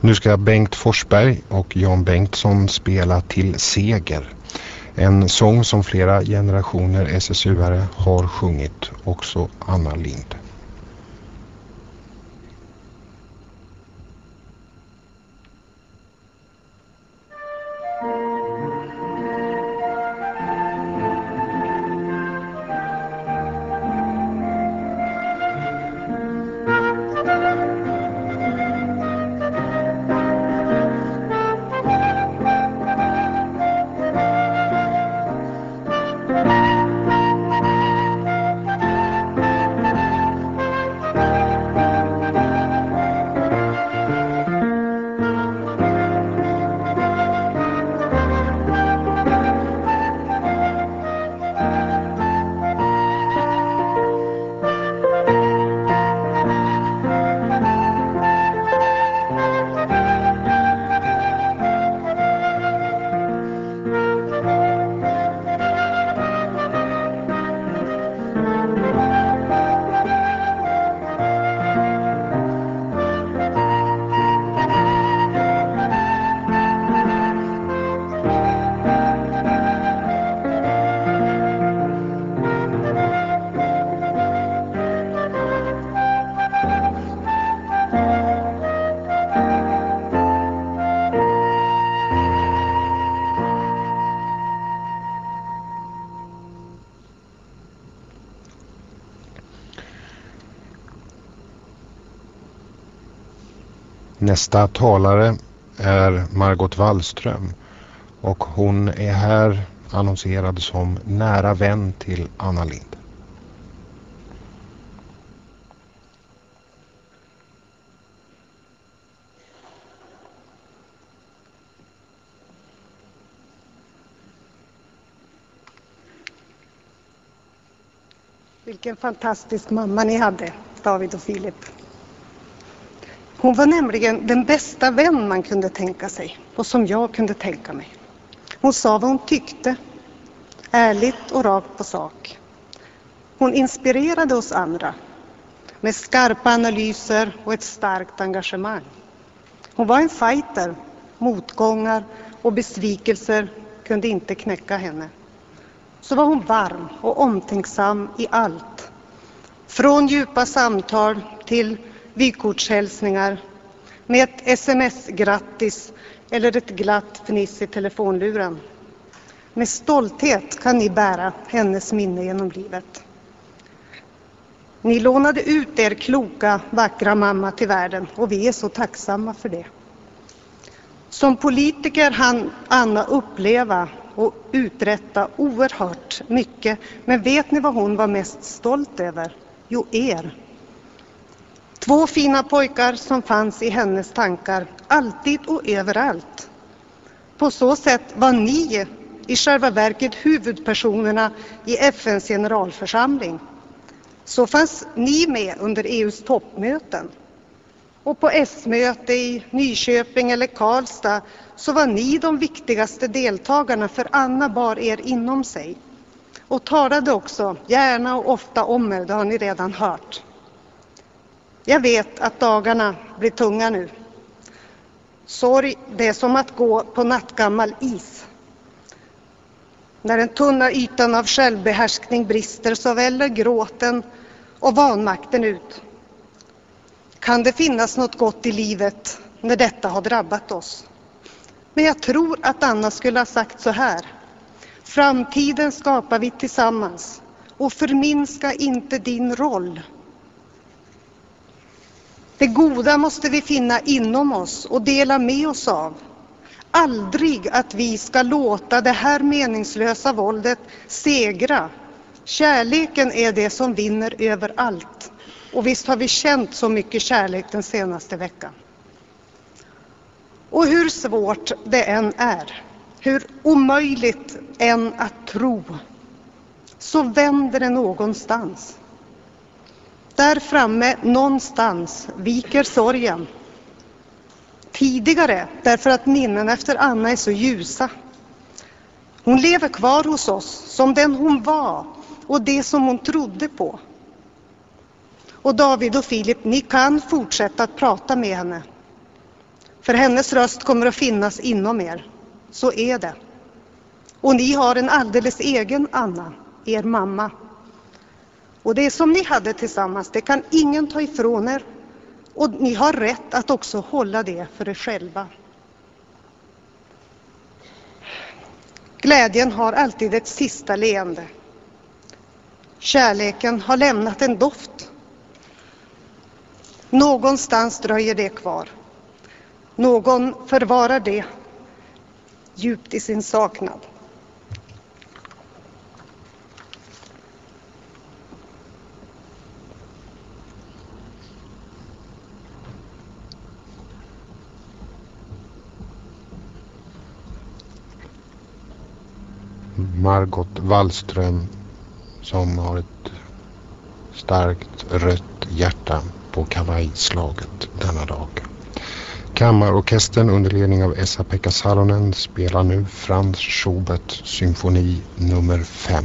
Nu ska Bengt Forsberg och Jan Bengtsson spela till seger. En sång som flera generationer SSU-are har sjungit, också Anna Lind. Nästa talare är Margot Wallström och hon är här annonserad som nära vän till Anna Lind. Vilken fantastisk mamma ni hade, David och Filip. Hon var nämligen den bästa vän man kunde tänka sig och som jag kunde tänka mig. Hon sa vad hon tyckte, ärligt och rakt på sak. Hon inspirerade oss andra med skarpa analyser och ett starkt engagemang. Hon var en fighter. Motgångar och besvikelser kunde inte knäcka henne. Så var hon varm och omtänksam i allt. Från djupa samtal till vykortshälsningar med ett sms-grattis eller ett glatt fniss i telefonluren. Med stolthet kan ni bära hennes minne genom livet. Ni lånade ut er kloka, vackra mamma till världen och vi är så tacksamma för det. Som politiker hann Anna uppleva och uträtta oerhört mycket. Men vet ni vad hon var mest stolt över? Jo, er. Två fina pojkar som fanns i hennes tankar, alltid och överallt. På så sätt var ni i själva verket huvudpersonerna i FNs generalförsamling. Så fanns ni med under EUs toppmöten. Och på S-möte i Nyköping eller Karlstad så var ni de viktigaste deltagarna för Anna bar er inom sig och talade också gärna och ofta om er, det har ni redan hört. Jag vet att dagarna blir tunga nu. Sorg, det är som att gå på nattgammal is. När den tunna ytan av självbehärskning brister så väller gråten och vanmakten ut. Kan det finnas något gott i livet när detta har drabbat oss? Men jag tror att Anna skulle ha sagt så här. Framtiden skapar vi tillsammans och förminska inte din roll. Det goda måste vi finna inom oss och dela med oss av. Aldrig att vi ska låta det här meningslösa våldet segra. Kärleken är det som vinner över allt. Och visst har vi känt så mycket kärlek den senaste veckan. Och hur svårt det än är, hur omöjligt än att tro, så vänder det någonstans. Där framme någonstans viker sorgen. Tidigare därför att minnen efter Anna är så ljusa. Hon lever kvar hos oss som den hon var och det som hon trodde på. Och David och Filip, ni kan fortsätta att prata med henne. För hennes röst kommer att finnas inom er. Så är det. Och ni har en alldeles egen Anna, er mamma. Och det som ni hade tillsammans, det kan ingen ta ifrån er. Och ni har rätt att också hålla det för er själva. Glädjen har alltid ett sista leende. Kärleken har lämnat en doft. Någonstans dröjer det kvar. Någon förvarar det djupt i sin saknad. Margot Wallström som har ett starkt rött hjärta på kavajslaget denna dag. Kammarorkestern under ledning av Esa-Pekka Salonen spelar nu Franz Schubert symfoni nummer 5.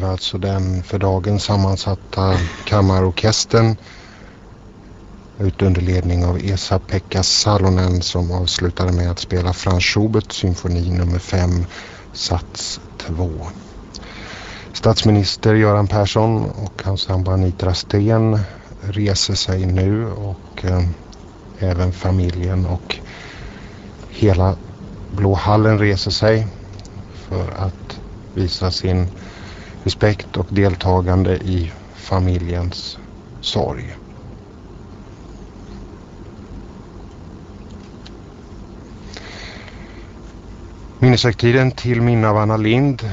Det var alltså den för dagen sammansatta kammarorkestern ut under ledning av Esa-Pekka Salonen som avslutade med att spela Franz Schubert symfoni nummer 5 sats 2. Statsminister Göran Persson och hans sambo Anitra Sten reser sig nu och eh, även familjen och hela Blå hallen reser sig för att visa sin respekt och deltagande i familjens sorg. Minneshögtiden till minne av Anna Lind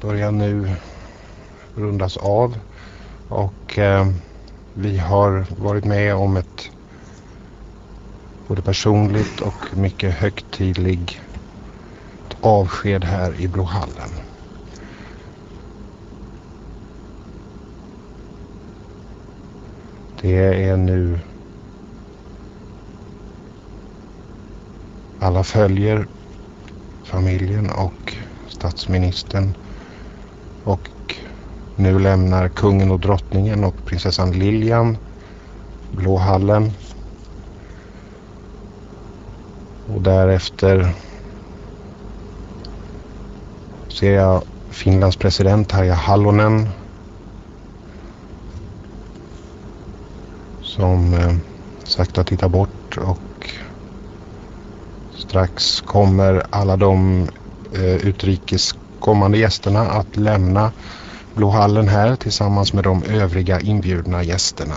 börjar nu rundas av och eh, vi har varit med om ett både personligt och mycket högtidligt avsked här i Blåhallen. Det är nu alla följer familjen och statsministern och nu lämnar kungen och drottningen och prinsessan Lilian Blåhallen. Och därefter ser jag Finlands president Tarja Hallonen som eh, sakta tittar bort och strax kommer alla de eh, utrikes kommande gästerna att lämna Blåhallen här tillsammans med de övriga inbjudna gästerna.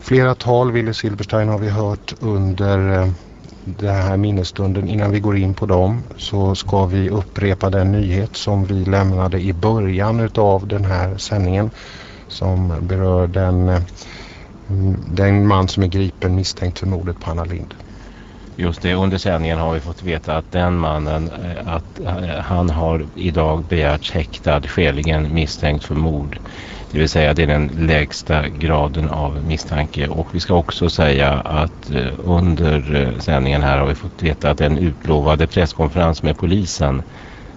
Flera tal, Willy Silberstein, har vi hört under eh, den här minnesstunden. Innan vi går in på dem så ska vi upprepa den nyhet som vi lämnade i början utav den här sändningen som berör den, eh, Mm, den man som är gripen misstänkt för mordet på Anna Lind. Just det, under sändningen har vi fått veta att den mannen, eh, att eh, han har idag begärts häktad skäligen misstänkt för mord. Det vill säga det är den lägsta graden av misstanke och vi ska också säga att eh, under sändningen här har vi fått veta att den utlovade presskonferens med polisen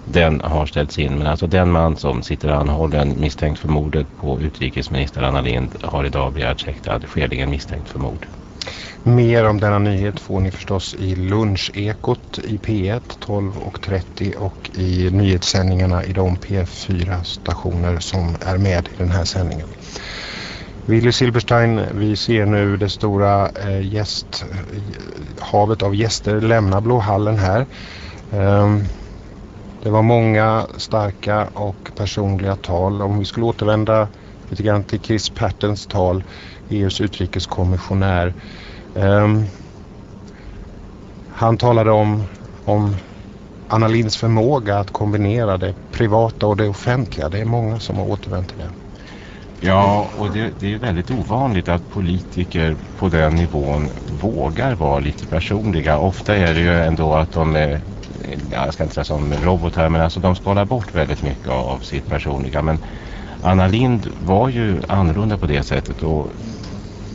den har ställts in. Men alltså den man som sitter anhållen misstänkt för mordet på utrikesminister Anna Lind har idag begärts häktad skäligen misstänkt för mord. Mer om denna nyhet får ni förstås i lunchekot i P1 12.30 och i nyhetssändningarna i de P4 stationer som är med i den här sändningen. Willy Silberstein, vi ser nu det stora eh, gäst, eh, havet av gäster lämna Blåhallen här. Um, det var många starka och personliga tal. Om vi skulle återvända lite grann till Chris Pattens tal, EUs utrikeskommissionär Um, han talade om, om Anna Linds förmåga att kombinera det privata och det offentliga. Det är många som har återvänt till det. Ja, och det, det, är väldigt ovanligt att politiker på den nivån vågar vara lite personliga. Ofta är det ju ändå att de är, Eh, jag ska inte säga som robotar, men alltså de skalar bort väldigt mycket av sitt personliga. Men Anna Lind var ju annorlunda på det sättet och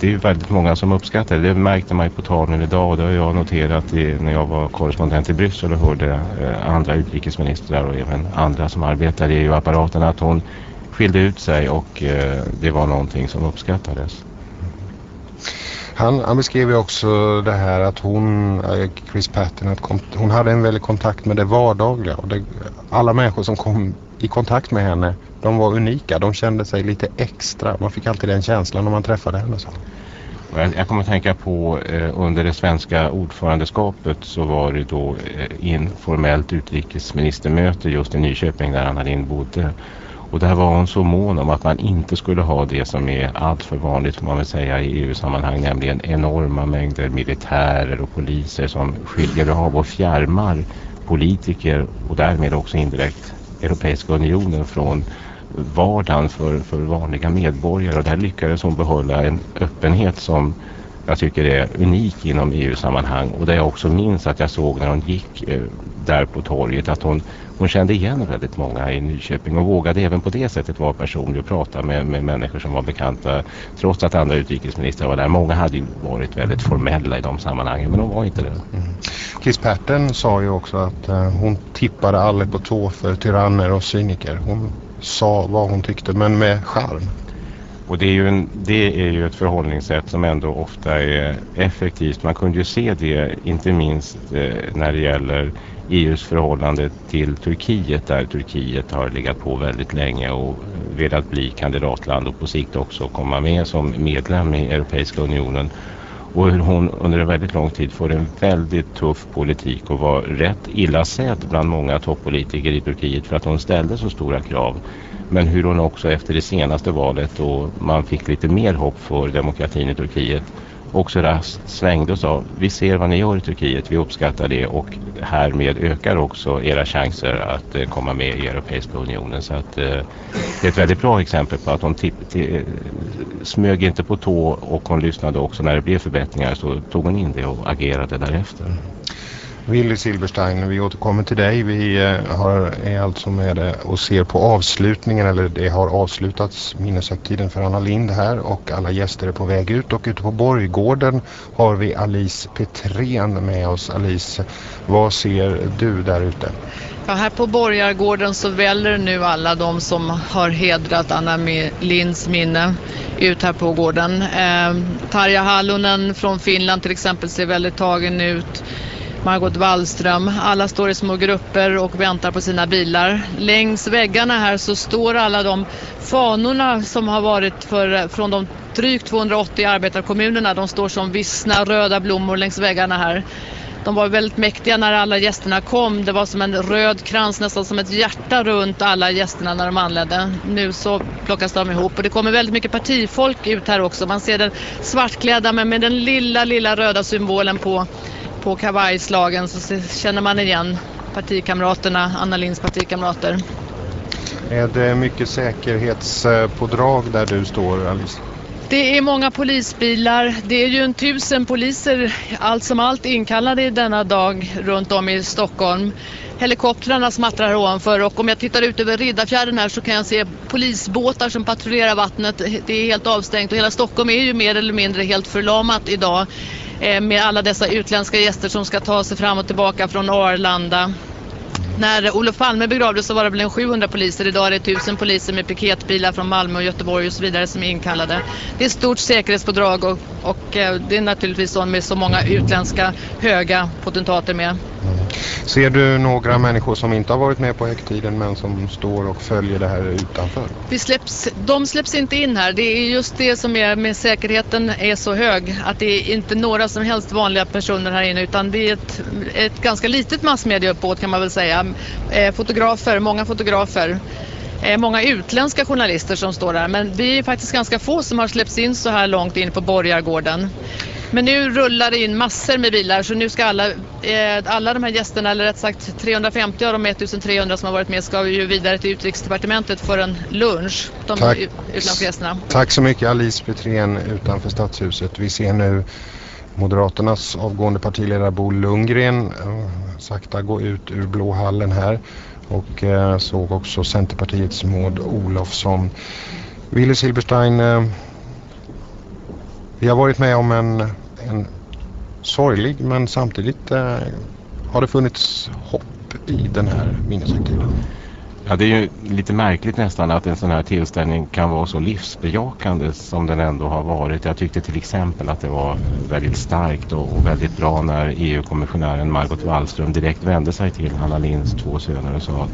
det är ju väldigt många som uppskattar det. Det märkte man ju på talen idag och det har jag noterat i, när jag var korrespondent i Bryssel och hörde eh, andra utrikesministrar och även andra som arbetar i EU-apparaten att hon skilde ut sig och eh, det var någonting som uppskattades. Han, han beskrev ju också det här att hon, eh, Chris Patton, att kom, hon hade en väldig kontakt med det vardagliga. Och det, alla människor som kom i kontakt med henne, de var unika. De kände sig lite extra. Man fick alltid den känslan när man träffade henne. Så. Jag, jag kommer att tänka på eh, under det svenska ordförandeskapet så var det då eh, informellt utrikesministermöte just i Nyköping där Anna Lindh bodde. Och där var hon så mån om att man inte skulle ha det som är alltför vanligt får man väl säga i EU-sammanhang, nämligen enorma mängder militärer och poliser som skiljer av och fjärmar politiker och därmed också indirekt Europeiska unionen från vardagen för, för vanliga medborgare. Och där lyckades hon behålla en öppenhet som jag tycker är unik inom EU-sammanhang och där jag också minns att jag såg när hon gick eh, där på torget att hon, hon kände igen väldigt många i Nyköping och vågade även på det sättet vara personlig och prata med, med människor som var bekanta trots att andra utrikesministrar var där. Många hade ju varit väldigt formella i de sammanhangen men hon var inte det. Mm. Chris Patten sa ju också att eh, hon tippade aldrig på tå för tyranner och cyniker. Hon sa vad hon tyckte men med charm. Och det är, ju en, det är ju ett förhållningssätt som ändå ofta är effektivt. Man kunde ju se det inte minst eh, när det gäller EUs förhållande till Turkiet där Turkiet har legat på väldigt länge och velat bli kandidatland och på sikt också komma med som medlem i Europeiska unionen och hur hon under en väldigt lång tid får en väldigt tuff politik och var rätt illa sedd bland många toppolitiker i Turkiet för att hon ställde så stora krav. Men hur hon också efter det senaste valet då man fick lite mer hopp för demokratin i Turkiet också raskt svängde och sa vi ser vad ni gör i Turkiet, vi uppskattar det och härmed ökar också era chanser att eh, komma med i Europeiska unionen. Så att, eh, det är ett väldigt bra exempel på att hon smög inte på tå och hon lyssnade också när det blev förbättringar så tog hon in det och agerade därefter. Willy Silberstein, vi återkommer till dig. Vi eh, har, är alltså med eh, och ser på avslutningen, eller det har avslutats minneshögtiden för Anna Lind här och alla gäster är på väg ut och ute på Borggården har vi Alice Petrén med oss. Alice, vad ser du där ute? Ja, här på Borgargården så väller nu alla de som har hedrat Anna Linds minne ut här på gården. Eh, Tarja Hallonen från Finland till exempel ser väldigt tagen ut. Margot Wallström. Alla står i små grupper och väntar på sina bilar. Längs väggarna här så står alla de fanorna som har varit för, från de drygt 280 arbetarkommunerna. De står som vissna röda blommor längs väggarna här. De var väldigt mäktiga när alla gästerna kom. Det var som en röd krans, nästan som ett hjärta runt alla gästerna när de anlände. Nu så plockas de ihop och det kommer väldigt mycket partifolk ut här också. Man ser den svartklädda men med den lilla, lilla röda symbolen på på kavajslagen så känner man igen partikamraterna, Anna Linds partikamrater. Är det mycket säkerhetspådrag där du står Alice? Det är många polisbilar. Det är ju en tusen poliser allt som allt inkallade denna dag runt om i Stockholm. Helikoptrarna smattrar ovanför och om jag tittar ut över Riddarfjärden här så kan jag se polisbåtar som patrullerar vattnet. Det är helt avstängt och hela Stockholm är ju mer eller mindre helt förlamat idag. Eh, med alla dessa utländska gäster som ska ta sig fram och tillbaka från Arlanda. När Olof Palme begravdes så var det väl en 700 poliser. Idag är det 1000 poliser med piketbilar från Malmö och Göteborg och så vidare som är inkallade. Det är ett stort säkerhetspådrag och, och eh, det är naturligtvis så med så många utländska höga potentater med. Ser du några människor som inte har varit med på högtiden men som står och följer det här utanför? Vi släpps, de släpps inte in här. Det är just det som är med säkerheten är så hög. Att det är inte några som helst vanliga personer här inne utan det är ett, ett ganska litet massmedieuppbåd kan man väl säga. Eh, fotografer, många fotografer. Eh, många utländska journalister som står där men vi är faktiskt ganska få som har släppts in så här långt in på Borgargården. Men nu rullar det in massor med bilar så nu ska alla, eh, alla de här gästerna, eller rätt sagt 350 av de 1300 som har varit med ska ju vidare till utrikesdepartementet för en lunch. De Tack. utländska gästerna. Tack så mycket Alice Petrén utanför Stadshuset. Vi ser nu Moderaternas avgående partiledare Bo Lundgren eh, sakta gå ut ur Blå hallen här och eh, såg också Centerpartiets Maud Olofsson. Wille Silberstein, eh, vi har varit med om en, en sorglig men samtidigt eh, har det funnits hopp i den här minneshögtiden. Ja, det är ju lite märkligt nästan att en sån här tillställning kan vara så livsbejakande som den ändå har varit. Jag tyckte till exempel att det var väldigt starkt och, väldigt bra när EU-kommissionären Margot Wallström direkt vände sig till Hanna Linds två söner och sa att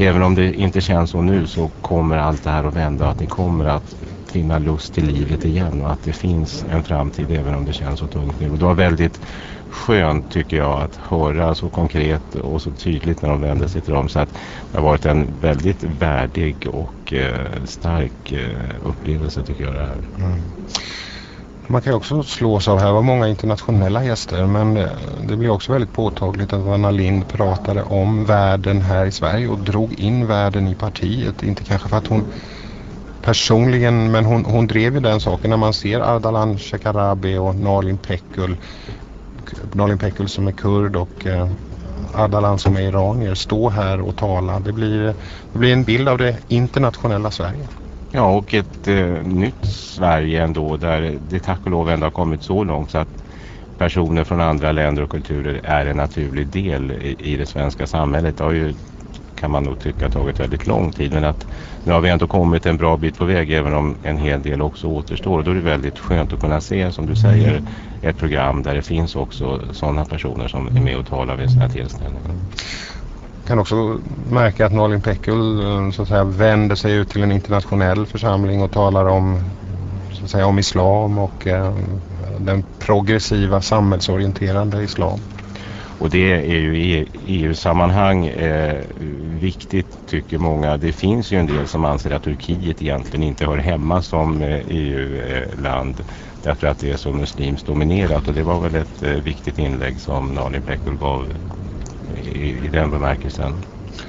även om det inte känns så nu så kommer allt det här att vända att ni kommer att finna lust i livet igen och att det finns en framtid även om det känns så tungt nu. Och det var väldigt skönt tycker jag att höra så konkret och så tydligt när de vände sig till dem. Så att det har varit en väldigt värdig och eh, stark eh, upplevelse tycker jag det här. Mm. Man kan också slås av här var många internationella gäster men det blir också väldigt påtagligt att Anna Lind pratade om världen här i Sverige och drog in världen i partiet. Inte kanske för att hon personligen men hon, hon drev ju den saken när man ser Ardalan Shekarabi och Nalin Pekul Nalin Pekul som är kurd och eh, Ardalan som är iranier stå här och tala. Det blir, det blir en bild av det internationella Sverige. Ja och ett eh, nytt Sverige ändå där det tack och lov ändå har kommit så långt så att personer från andra länder och kulturer är en naturlig del i, i det svenska samhället. Det har ju kan man nog tycka tagit väldigt lång tid. Men att nu har vi ändå kommit en bra bit på väg även om en hel del också återstår. Och då är det väldigt skönt att kunna se, som du säger, ett program där det finns också sådana personer som är med och talar vid sina tillställningar. kan också märka att Nalin Pekul eh, så att säga, vänder sig ut till en internationell församling och talar om, så att säga, om islam och eh, den progressiva samhällsorienterande islam. Och det är ju i EU-sammanhang eh, viktigt tycker många. Det finns ju en del som anser att Turkiet egentligen inte hör hemma som eh, EU-land därför att det är så muslimskt dominerat och det var väl ett eh, viktigt inlägg som Nalin Pekul gav i, i den bemärkelsen.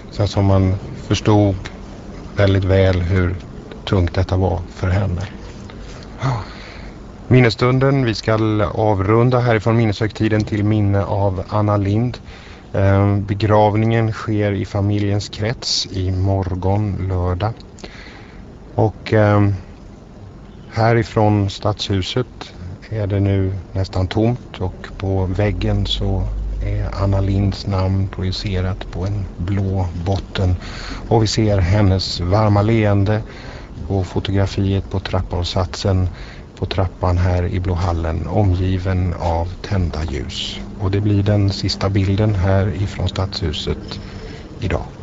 Så som man förstod väldigt väl hur tungt detta var för henne. Minnesstunden, vi ska avrunda härifrån minneshögtiden till minne av Anna Lind. Ehm, begravningen sker i familjens krets i morgon lördag. Och ehm, härifrån stadshuset är det nu nästan tomt och på väggen så är Anna Linds namn projicerat på en blå botten och vi ser hennes varma leende på fotografiet på trappavsatsen på trappan här i Blåhallen omgiven av tända ljus. Och det blir den sista bilden här ifrån Stadshuset idag.